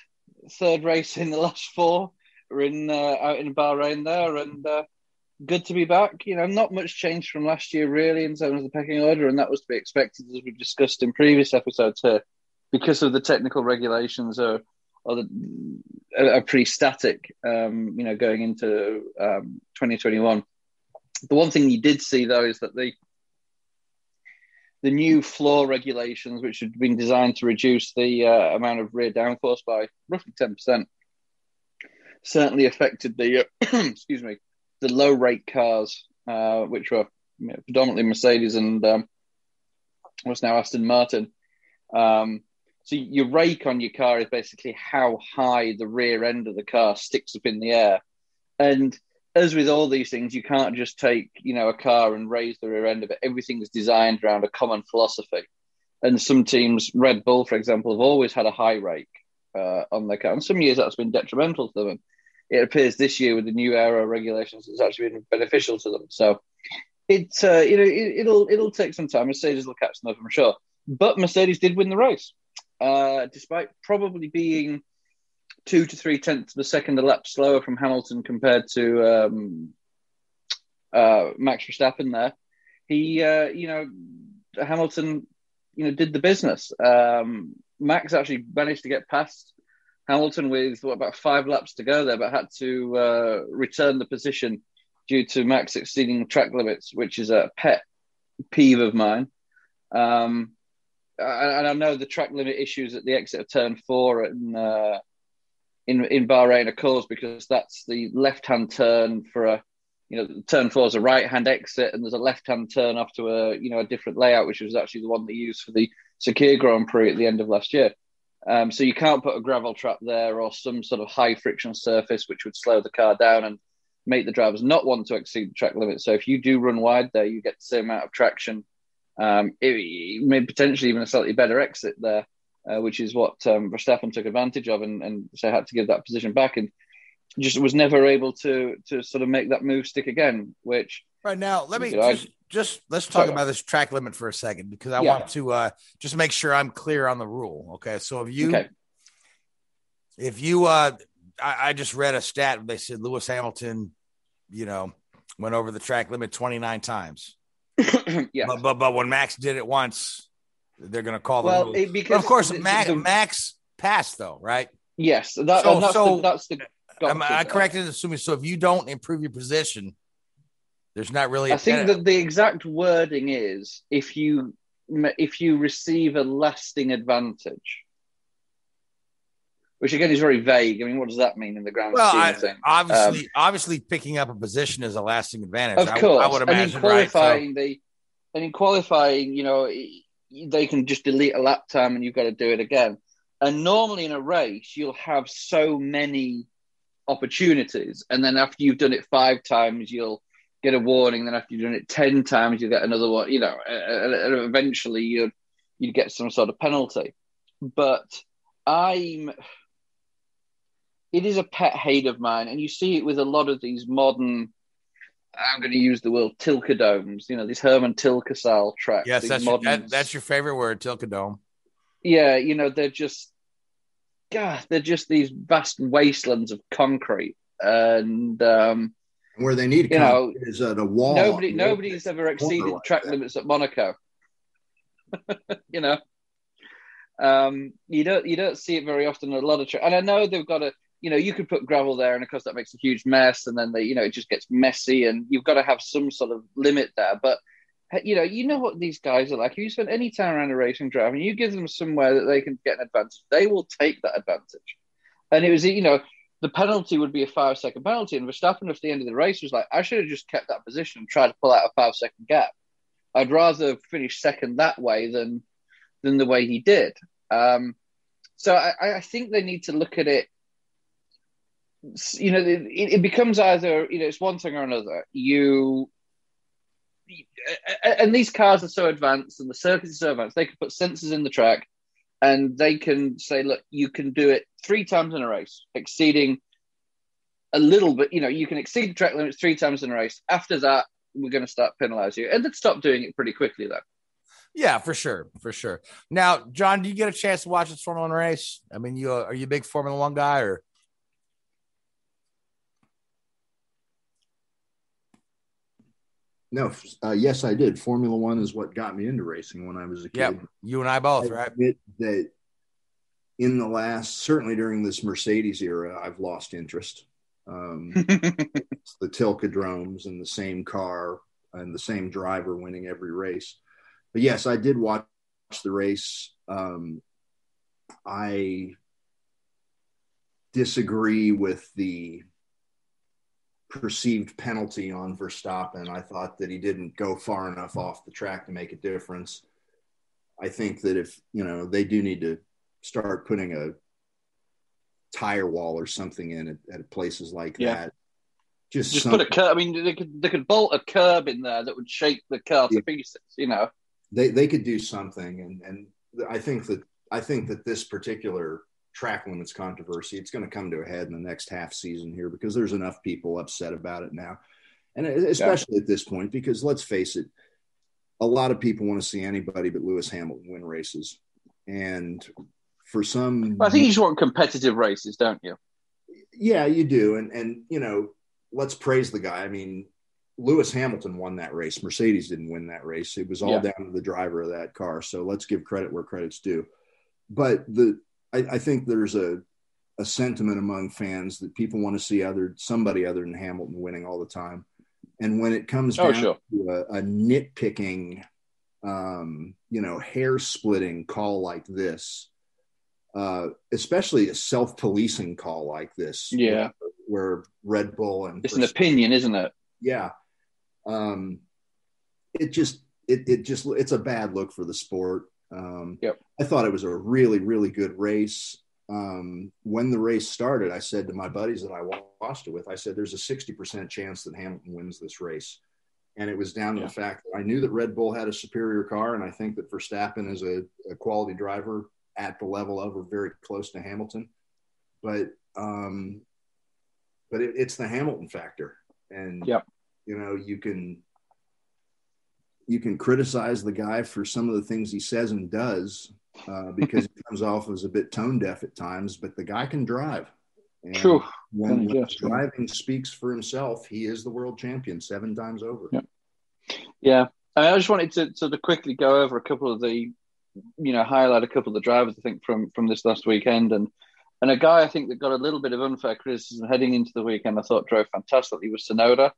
third race in the last four. We're in uh, out in Bahrain there, and uh, good to be back. You know, not much change from last year really in terms of the pecking order, and that was to be expected as we've discussed in previous episodes here, because of the technical regulations are the, are pretty static. Um, you know, going into um, 2021. The one thing you did see though is that the the new floor regulations, which had been designed to reduce the uh, amount of rear downforce by roughly ten percent, certainly affected the excuse me the low rake cars, uh, which were predominantly Mercedes and um, what's now Aston Martin. Um, so your rake on your car is basically how high the rear end of the car sticks up in the air, and as with all these things, you can't just take you know a car and raise the rear end of it. Everything is designed around a common philosophy, and some teams, Red Bull, for example, have always had a high rake uh, on their car. And some years that's been detrimental to them. It appears this year with the new aero regulations, it's actually been beneficial to them. So it's uh, you know it, it'll it'll take some time. Mercedes will catch them up, I'm sure. But Mercedes did win the race, uh, despite probably being two to three tenths of a second a lap slower from Hamilton compared to um, uh, Max Verstappen. There, he uh, you know Hamilton you know did the business. Um, Max actually managed to get past Hamilton with what about five laps to go there, but had to uh, return the position due to Max exceeding track limits, which is a pet peeve of mine. Um, and I know the track limit issues at the exit of turn four in uh, in in Bahrain are caused because that's the left hand turn for a you know turn four is a right hand exit and there's a left hand turn off to a you know a different layout which was actually the one they used for the Sakir Grand Prix at the end of last year. Um, so you can't put a gravel trap there or some sort of high friction surface which would slow the car down and make the drivers not want to exceed the track limit. So if you do run wide there, you get the same amount of traction. Um, it, it may potentially even a slightly better exit there, uh, which is what um, Verstappen took advantage of, and, and so had to give that position back, and just was never able to to sort of make that move stick again. Which Right now, let me You know, I- just just let's talk about this track limit for a second because I Yeah. want to uh, just make sure I'm clear on the rule. Okay, so if you okay, if you uh, I, I just read a stat. They said Lewis Hamilton, you know, went over the track limit 29 times. yeah. But, but but when Max did it once, they're going to call the Well, But because of course, the- Max, the- Max passed though, right? yes, that, So- that's, so- the, that's the. Am I correct in assuming so? If you don't improve your position, there's not really. a I think that the exact wording is if you if you receive a lasting advantage, which again is very vague. I mean, what does that mean in the grand well, scheme I, of things? obviously, um, obviously, picking up a position is a lasting advantage. of I, course, I would and in imagine, right? So- they and in qualifying, you know, they can just delete a lap time and you've got to do it again. And normally in a race, you'll have so many opportunities, and then after you've done it five times, you'll get a warning. Then after you've done it ten times, you'll get another one. You know, and eventually you'd you'd get some sort of penalty. But I'm. It is a pet hate of mine, and you see it with a lot of these modern. I'm going to use the word Tilkedomes. You know, these Hermann Tilke style tracks. yes, these that's your, that, that's your favorite word, Tilkadome. yeah, you know, they're just, God, they're just these vast wastelands of concrete, and um, Where they need You know, is at a wall. nobody, nobody's ever exceeded like track that. limits at Monaco. you know, um, you don't, you don't see it very often. in A lot of track, and I know they've got a, you know, you could put gravel there, and of course that makes a huge mess, and then they, you know, it just gets messy, and you've got to have some sort of limit there, but. You know, you know what these guys are like. If you spend any time around a racing drive and you give them somewhere that they can get an advantage, they will take that advantage. And it was, you know, the penalty would be a five second penalty. And Verstappen, at the end of the race, was like, I should have just kept that position and tried to pull out a five second gap. I'd rather finish second that way than than the way he did. Um, so I, I think they need to look at it. You know, it, it becomes either you know it's one thing or another. You and these cars are so advanced and the circuits are so advanced, they can put sensors in the track and they can say, look, you can do it three times in a race, exceeding a little bit. You know, you can exceed the track limits three times in a race. After that, we're going to start penalizing you. And they'd stop doing it pretty quickly, though. Yeah, for sure, for sure. Now, John, do you get a chance to watch this Formula One race? I mean, you are you a big Formula One guy or? No, uh, yes, I did. Formula One is what got me into racing when I was a kid. Yeah, you and I both, I right? admit that in the last, certainly during this Mercedes era, I've lost interest. Um, it's the Tilkedromes and the same car and the same driver winning every race. But yes, I did watch the race. Um, I disagree with the perceived penalty on Verstappen. I thought that he didn't go far enough off the track to make a difference. I think that if, you know, they do need to start putting a tire wall or something in at, at places like Yeah. that. Just, Just put a curb. I mean, they could they could bolt a curb in there that would shake the car to Yeah. pieces. You know, they they could do something and and I think that I think that this particular track limits controversy it's going to come to a head in the next half season here because there's enough people upset about it now and especially at this point because let's face it a lot of people want to see anybody but Lewis Hamilton win races and for some But I think you just want competitive races, don't you? yeah, you do. And and you know, let's praise the guy. I mean, Lewis Hamilton won that race. Mercedes didn't win that race. It was all Yeah. down to the driver of that car. So let's give credit where credit's due. But the I, I think there's a a sentiment among fans that people want to see other somebody other than Hamilton winning all the time. And when it comes Oh, down sure. to a, a nitpicking, um, you know, hair splitting call like this, uh, especially a self policing call like this, Yeah. where, where Red Bull and It's an opinion, isn't it? yeah, um, it just it it just it's a bad look for the sport. Um, Yep. I thought it was a really really good race. Um, when the race started, I said to my buddies that I watched it with, I said, "There's a sixty percent chance that Hamilton wins this race." And it was down to Yeah. the fact that I knew that Red Bull had a superior car, and I think that Verstappen is a, a quality driver at the level of or very close to Hamilton. But um, but it, it's the Hamilton factor, and Yep. you know you can you can criticize the guy for some of the things he says and does uh, because he comes off as a bit tone deaf at times, but the guy can drive. And True. When, when Yes. driving speaks for himself, he is the world champion seven times over. Yeah, I I just wanted to sort of quickly go over a couple of the, you know, highlight a couple of the drivers I think from from this last weekend, and and a guy I think that got a little bit of unfair criticism heading into the weekend. I thought drove fantastically was Tsunoda.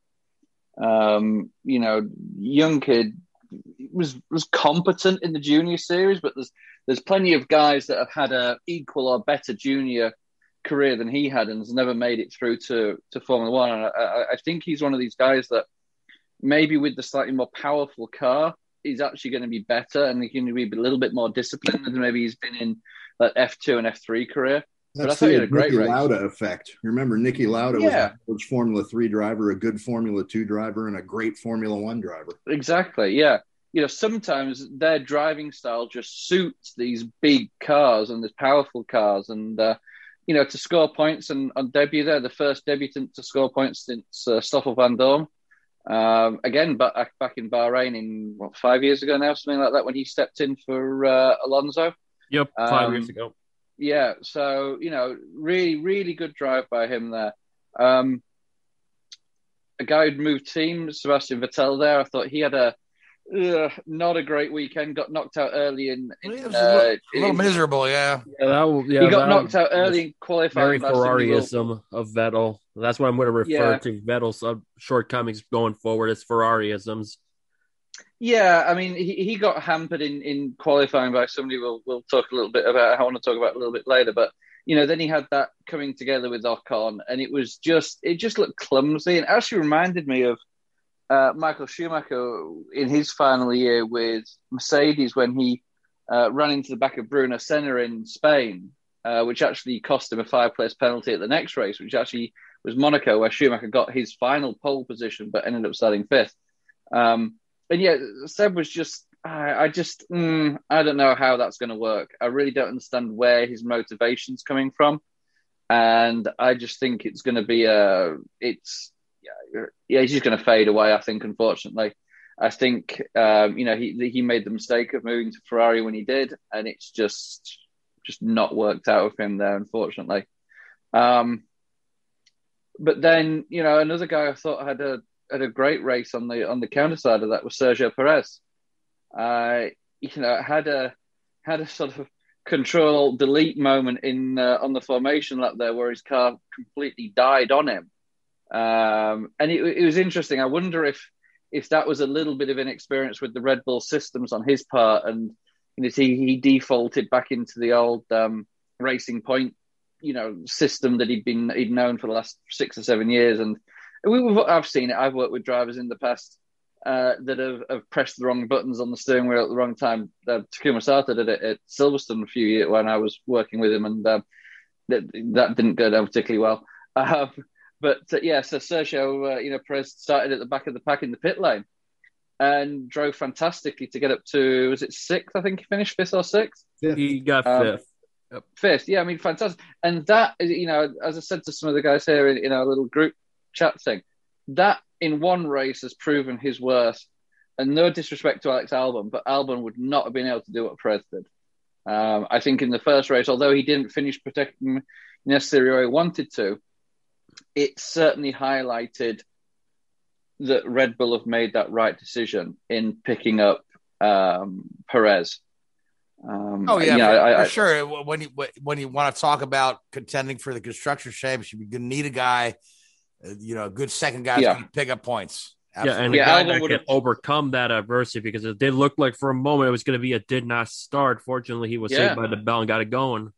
Um, you know, young kid was was competent in the junior series, but there's there's plenty of guys that have had a equal or better junior career than he had and has never made it through to to Formula One. And I, I, think he's one of these guys that maybe with the slightly more powerful car, he's actually going to be better and he's going to be a little bit more disciplined than maybe he's been in that F2 and F3 career. But I That's thought he the had a great Niki race. Lauda effect. Remember, Niki Lauda Yeah. was a Formula Three driver, a good Formula Two driver, and a great Formula One driver. Exactly. Yeah. You know, sometimes their driving style just suits these big cars and these powerful cars. And, uh, you know, to score points and on debut there, the first debutant to score points since uh, Stoffel Vandoorne. Um, again, but back, back in Bahrain in what, five years ago now, something like that, when he stepped in for uh, Alonso. Yep, five Um, years ago. Yeah, so you know, really, really good drive by him there. Um, a guy who'd moved teams, Sebastian Vettel. There, I thought he had a uh, not a great weekend. Got knocked out early in. in, It was uh, a little, a little in- miserable, yeah. Yeah, that, w- yeah, he got that knocked out early in qualifying. Very by Cindy Wilson. Ferrariism of Vettel. That's what I'm going to refer Yeah. to Vettel's uh, shortcomings going forward as Ferrariisms. Yeah, I mean, he, he got hampered in, in qualifying by somebody we'll we'll talk a little bit about. I want to talk about a little bit later, but you know, then he had that coming together with Ocon, and it was just it just looked clumsy, and actually reminded me of uh, Michael Schumacher in his final year with Mercedes when he uh, ran into the back of Bruno Senna in Spain, uh, which actually cost him a five place penalty at the next race, which actually was Monaco, where Schumacher got his final pole position but ended up starting fifth. Um, and yeah, Seb was just, I, I just, mm, I don't know how that's going to work. I really don't understand where his motivation's coming from. And I just think it's going to be a, it's, yeah, yeah he's just going to fade away, I think, unfortunately. I think um, you know he he made the mistake of moving to Ferrari when he did, and it's just just not worked out with him there, unfortunately. Um, but then you know another guy I thought had a had a great race on the on the counter side of that was Sergio Perez. Uh, you know had a had a sort of control delete moment in uh, on the formation lap there where his car completely died on him. Um, and it, it was interesting. I wonder if if that was a little bit of inexperience with the Red Bull systems on his part, and you know, he, he defaulted back into the old um, Racing Point, you know, system that he'd been he'd known for the last six or seven years. And we, I've seen it. I've worked with drivers in the past uh, that have, have, pressed the wrong buttons on the steering wheel at the wrong time. Uh, Takuma Sato did it at Silverstone a few years when I was working with him, and uh, that, that didn't go down particularly well. Um, but uh, yeah, so Sergio, uh, you know, Perez started at the back of the pack in the pit lane and drove fantastically to get up to was it sixth? I think he finished fifth or sixth. He got Um, fifth. Yep. Fifth, yeah, I mean, fantastic. And that, is, you know, as I said to some of the guys here in, in our little group chat thing, that in one race has proven his worth. And no disrespect to Alex Albon, but Albon would not have been able to do what Perez did. Um, I think in the first race, although he didn't finish protecting necessarily where he wanted to, it certainly highlighted that Red Bull have made that right decision in picking up um, Perez. Um, Oh yeah, you know, for, I- for sure. When you when you want to talk about contending for the construction championship, you need a guy, you know, a good second guy Yeah. to pick up points. Yeah, and Absolutely. a Yeah, guy that can would've- overcome that adversity because it did look like for a moment it was going to be a did not start. Fortunately, he was Yeah. saved by the bell and got it going.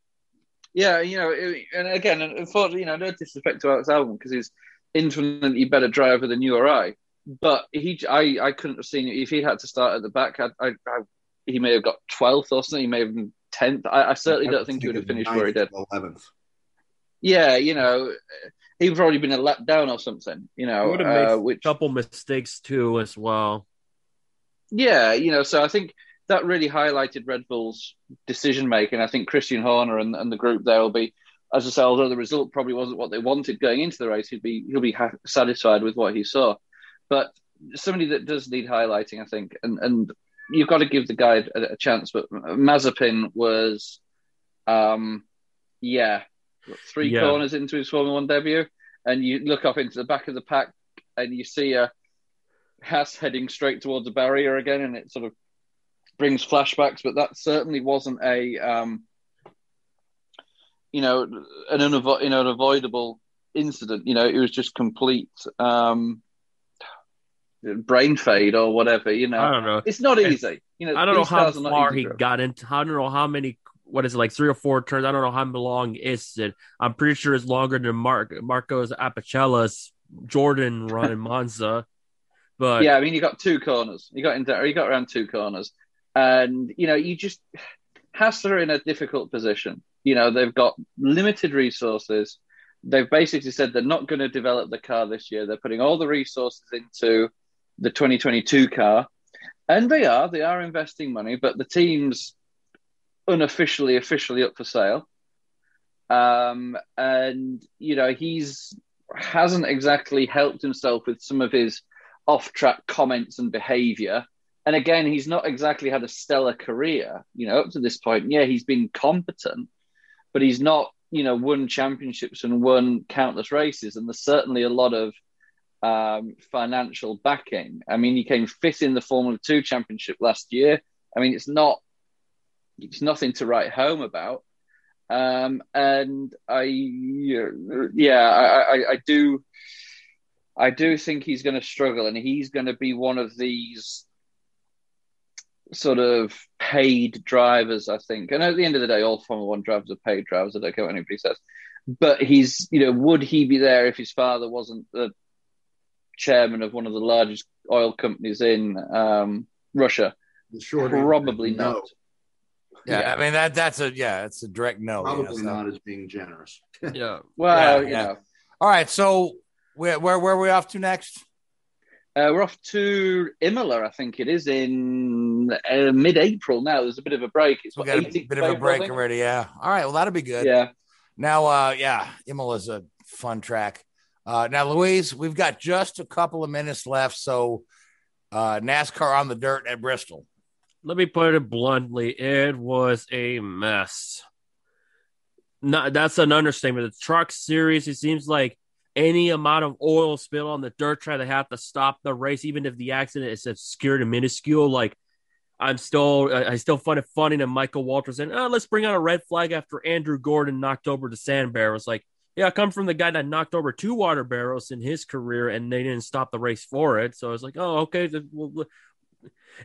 Yeah, you know, it- and again, unfortunately, you know, no disrespect to Alex Albon because he's infinitely better driver than you or I. But he, I, I couldn't have seen if he had to start at the back. I, I, I he may have got twelfth or something. He may have been tenth. I, I certainly don't think he would have finished where he did. Eleventh. Yeah, you know, he already been a lap down or something. You know, would have uh, a which couple mistakes too as well. Yeah, you know, so I think that really highlighted Red Bull's decision making. I think Christian Horner and, and the group there will be, as I say, although the result probably wasn't what they wanted going into the race, he'll be he'll be ha- satisfied with what he saw. But somebody that does need highlighting, I think, and and you've got to give the guy a, a chance. But Mazepin was, um, yeah, three Yeah. corners into his Formula One debut, and you look up into the back of the pack, and you see a Haas heading straight towards the barrier again, and it sort of brings flashbacks. But that certainly wasn't a, um, you know, an unavo- you know, an avoidable incident. You know, it was just complete um, brain fade or whatever. You know, I don't know. it's not easy. You know, I don't know how cars are not far he got into. I don't know how many. What is it like three or four turns? I don't know how long is it. I'm pretty sure it's longer than Mark Marco's Apicella's Jordan run in Monza. But yeah, I mean, you got two corners. You got into, you got around two corners, and you know, you just are in a difficult position. You know, they've got limited resources. They've basically said they're not going to develop the car this year. They're putting all the resources into the 2022 car, and they are they are investing money, but the team's unofficially officially up for sale. Um, and you know, he's hasn't exactly helped himself with some of his off track comments and behavior. And again, he's not exactly had a stellar career, you know, up to this point. Yeah, he's been competent, but he's not, you know, won championships and won countless races. And there's certainly a lot of um, financial backing. I mean, he came fifth in the Formula Two championship last year. I mean, it's not, it's nothing to write home about. Um, and I, yeah, I, I, I do. I do think he's going to struggle, and he's going to be one of these sort of paid drivers, I think. And at the end of the day, all Formula One drivers are paid drivers. I don't care what anybody says. But he's, you know, would he be there if his father wasn't the chairman of one of the largest oil companies in um, Russia? The short answer Probably not. Yeah, Yeah. I mean that that's a yeah, it's a direct no. yeah, Probably so- not as being generous. Yeah. Well, Yeah, you yeah. All right, so where where where are we off to next? uh, we're off to Imola, I think it is in uh, mid-April now. There's a bit of a break. It's We what, got a bit of a break already. Yeah. All right. Well, that'll be good. Yeah. Now, uh, yeah, Imola's a fun track. Uh, now, Louise, we've got just a couple of minutes left. So, uh, NASCAR on the dirt at Bristol. Let me put it bluntly, it was a mess. No, that's an understatement. The truck series, it seems like any amount of oil spill on the dirt track, they have to stop the race, even if the accident is obscure and minuscule. Like, I'm still, I still find it funny that Michael Walters said, oh, let's bring out a red flag after Andrew Gordon knocked over the sand barrels. Like, yeah, I come from the guy that knocked over two water barrels in his career, and they didn't stop the race for it. So I was like, oh, okay,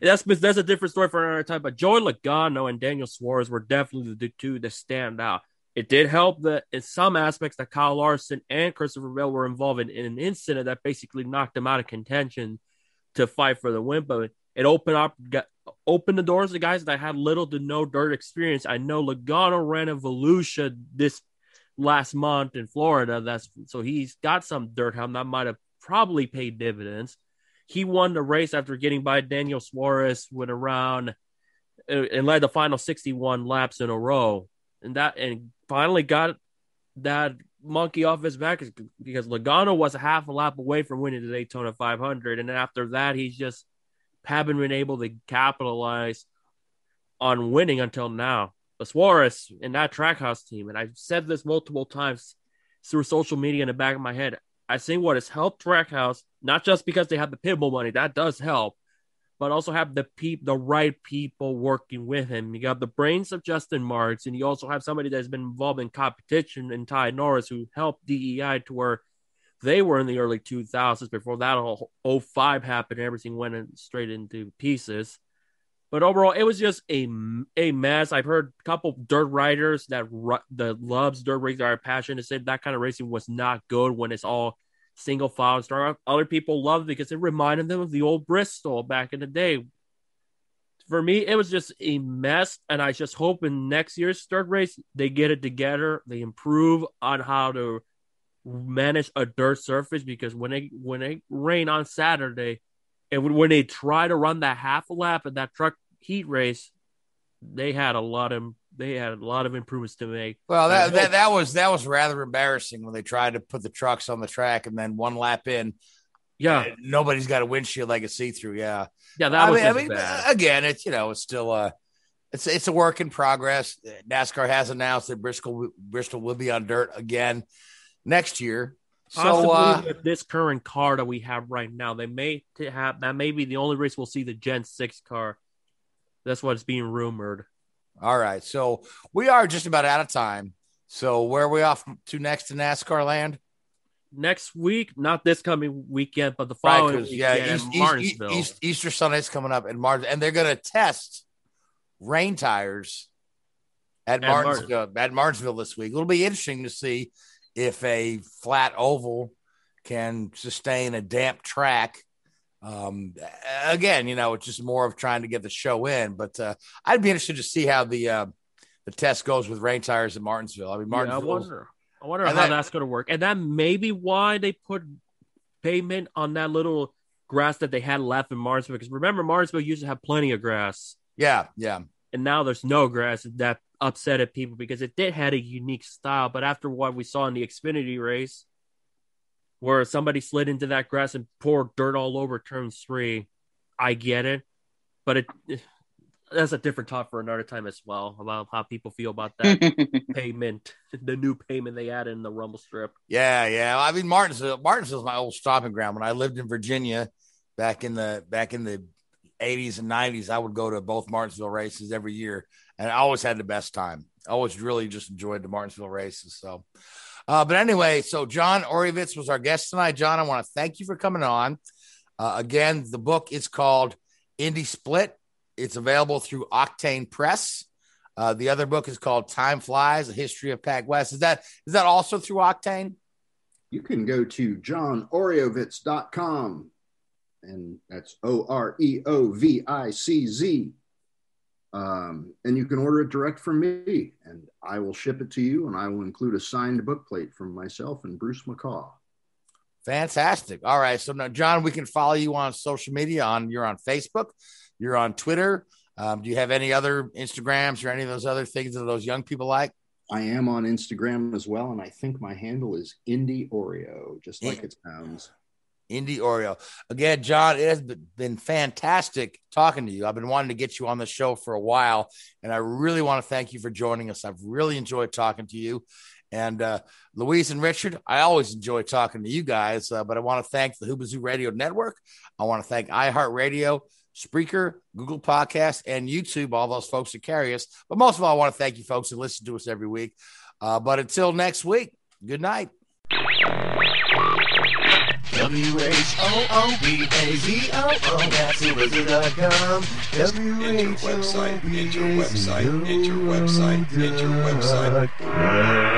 that's that's a different story for another time. But Joey Logano and Daniel Suarez were definitely the two that stand out. It did help that in some aspects that Kyle Larson and Christopher Bell were involved in, in an incident that basically knocked them out of contention to fight for the win. But it opened up, got, opened the doors to guys that had little to no dirt experience. I know Logano ran a Volusia this last month in Florida. That's so he's got some dirt helm that might have probably paid dividends. He won the race after getting by Daniel Suarez with around uh, and led the final 61 laps in a row. And that and finally got that monkey off his back because Logano was a half a lap away from winning the Daytona 500. And after that, he's just haven't been able to capitalize on winning until now. But Suarez and that trackhouse team, and I've said this multiple times through social media in the back of my head. I think what has helped Trackhouse, not just because they have the pitbull money, that does help, but also have the peop- the right people working with him. You got the brains of Justin Marks, and you also have somebody that's been involved in competition and Ty Norris, who helped DEI to where they were in the early 2000s before that whole 05 happened and everything went in, straight into pieces. But overall, it was just a, a mess. I've heard a couple dirt riders that ru- that loves dirt racing are passionate say that kind of racing was not good when it's all single file. Other people love it because it reminded them of the old Bristol back in the day. For me, it was just a mess, and I just hope in next year's dirt race they get it together. They improve on how to manage a dirt surface because when they when it rain on Saturday, and when- they try to run that half a lap in that truck heat race, they had a lot of they had a lot of improvements to make. Well, that, that that was that was rather embarrassing when they tried to put the trucks on the track and then one lap in, Yeah, nobody's got a windshield they could see through. Yeah, yeah, that I was mean, I mean, bad. again, it's you know, it's still a it's it's a work in progress. NASCAR has announced that Bristol Bristol will be on dirt again next year. So uh, with this current car that we have right now, they may have that may be the only race we'll see the Gen Six car. That's what's being rumored. all right, so we are just about out of time. So where are we off to next in NASCAR land? Next week, not this coming weekend, but the Right, weekend yeah, East, East, Martinsville. East, Easter Sunday's coming up in March, and they're going to test rain tires at At Martinsville. At Martinsville this week, it'll be interesting to see if a flat oval can sustain a damp track. Um, again, you know, it's just more of trying to get the show in, but uh, I'd be interested to see how the uh, the test goes with rain tires in Martinsville. I mean, Yeah, I Martinsville. wonder. I wonder how that- that's going to work, and that may be why they put pavement on that little grass that they had left in Martinsville. Because remember, Martinsville used to have plenty of grass, yeah, yeah. and now there's no grass. That upset at people because it did had a unique style. But after what we saw in the Xfinity race, where somebody slid into that grass and poured dirt all over turn three, I get it, but it. That's a different talk for another time as well about how people feel about that payment, the new payment they added in the rumble strip. Yeah, yeah. I mean, Martinsville. Martinsville's my old stopping ground. When I lived in Virginia, back in the back in the eighties and nineties, I would go to both Martinsville races every year, and I always had the best time. I always really just enjoyed the Martinsville races. So, uh, but anyway, so John Oreovicz was our guest tonight. John, I want to thank you for coming on. Uh, again, the book is called Indy Split. it's available through Octane Press. Uh, the other book is called Time Flies: A History of Pac West. Is that is that also through Octane? You can go to johnoreovicz.com and that's O R E O V I C Z. Um, and you can order it direct from me, and I will ship it to you, and I will include a signed book plate from myself and Bruce McCaw. Fantastic. All right. So now, John, we can follow you on social media. On you're on Facebook, you're on Twitter. Um, do you have any other Instagrams or any of those other things that those young people like? I am on Instagram as well, and I think my handle is Indy Oreo, just like it sounds. Indy Oreo. Again, John, it has been fantastic talking to you. I've been wanting to get you on the show for a while, and I really want to thank you for joining us. I've really enjoyed talking to you. And uh, Louise and Richard, I always enjoy talking to you guys, uh, but I want to thank the Whoobazoo Radio Network. I want to thank iHeartRadio, Spreaker, Google Podcasts, and YouTube, all those folks that carry us. But most of all, I want to thank you folks who listen to us every week. Uh, but until next week, good night. W-H-O-O-B-A-Z-O-O, that's Whoobazoo.com. Enter website, enter website, enter website, enter website.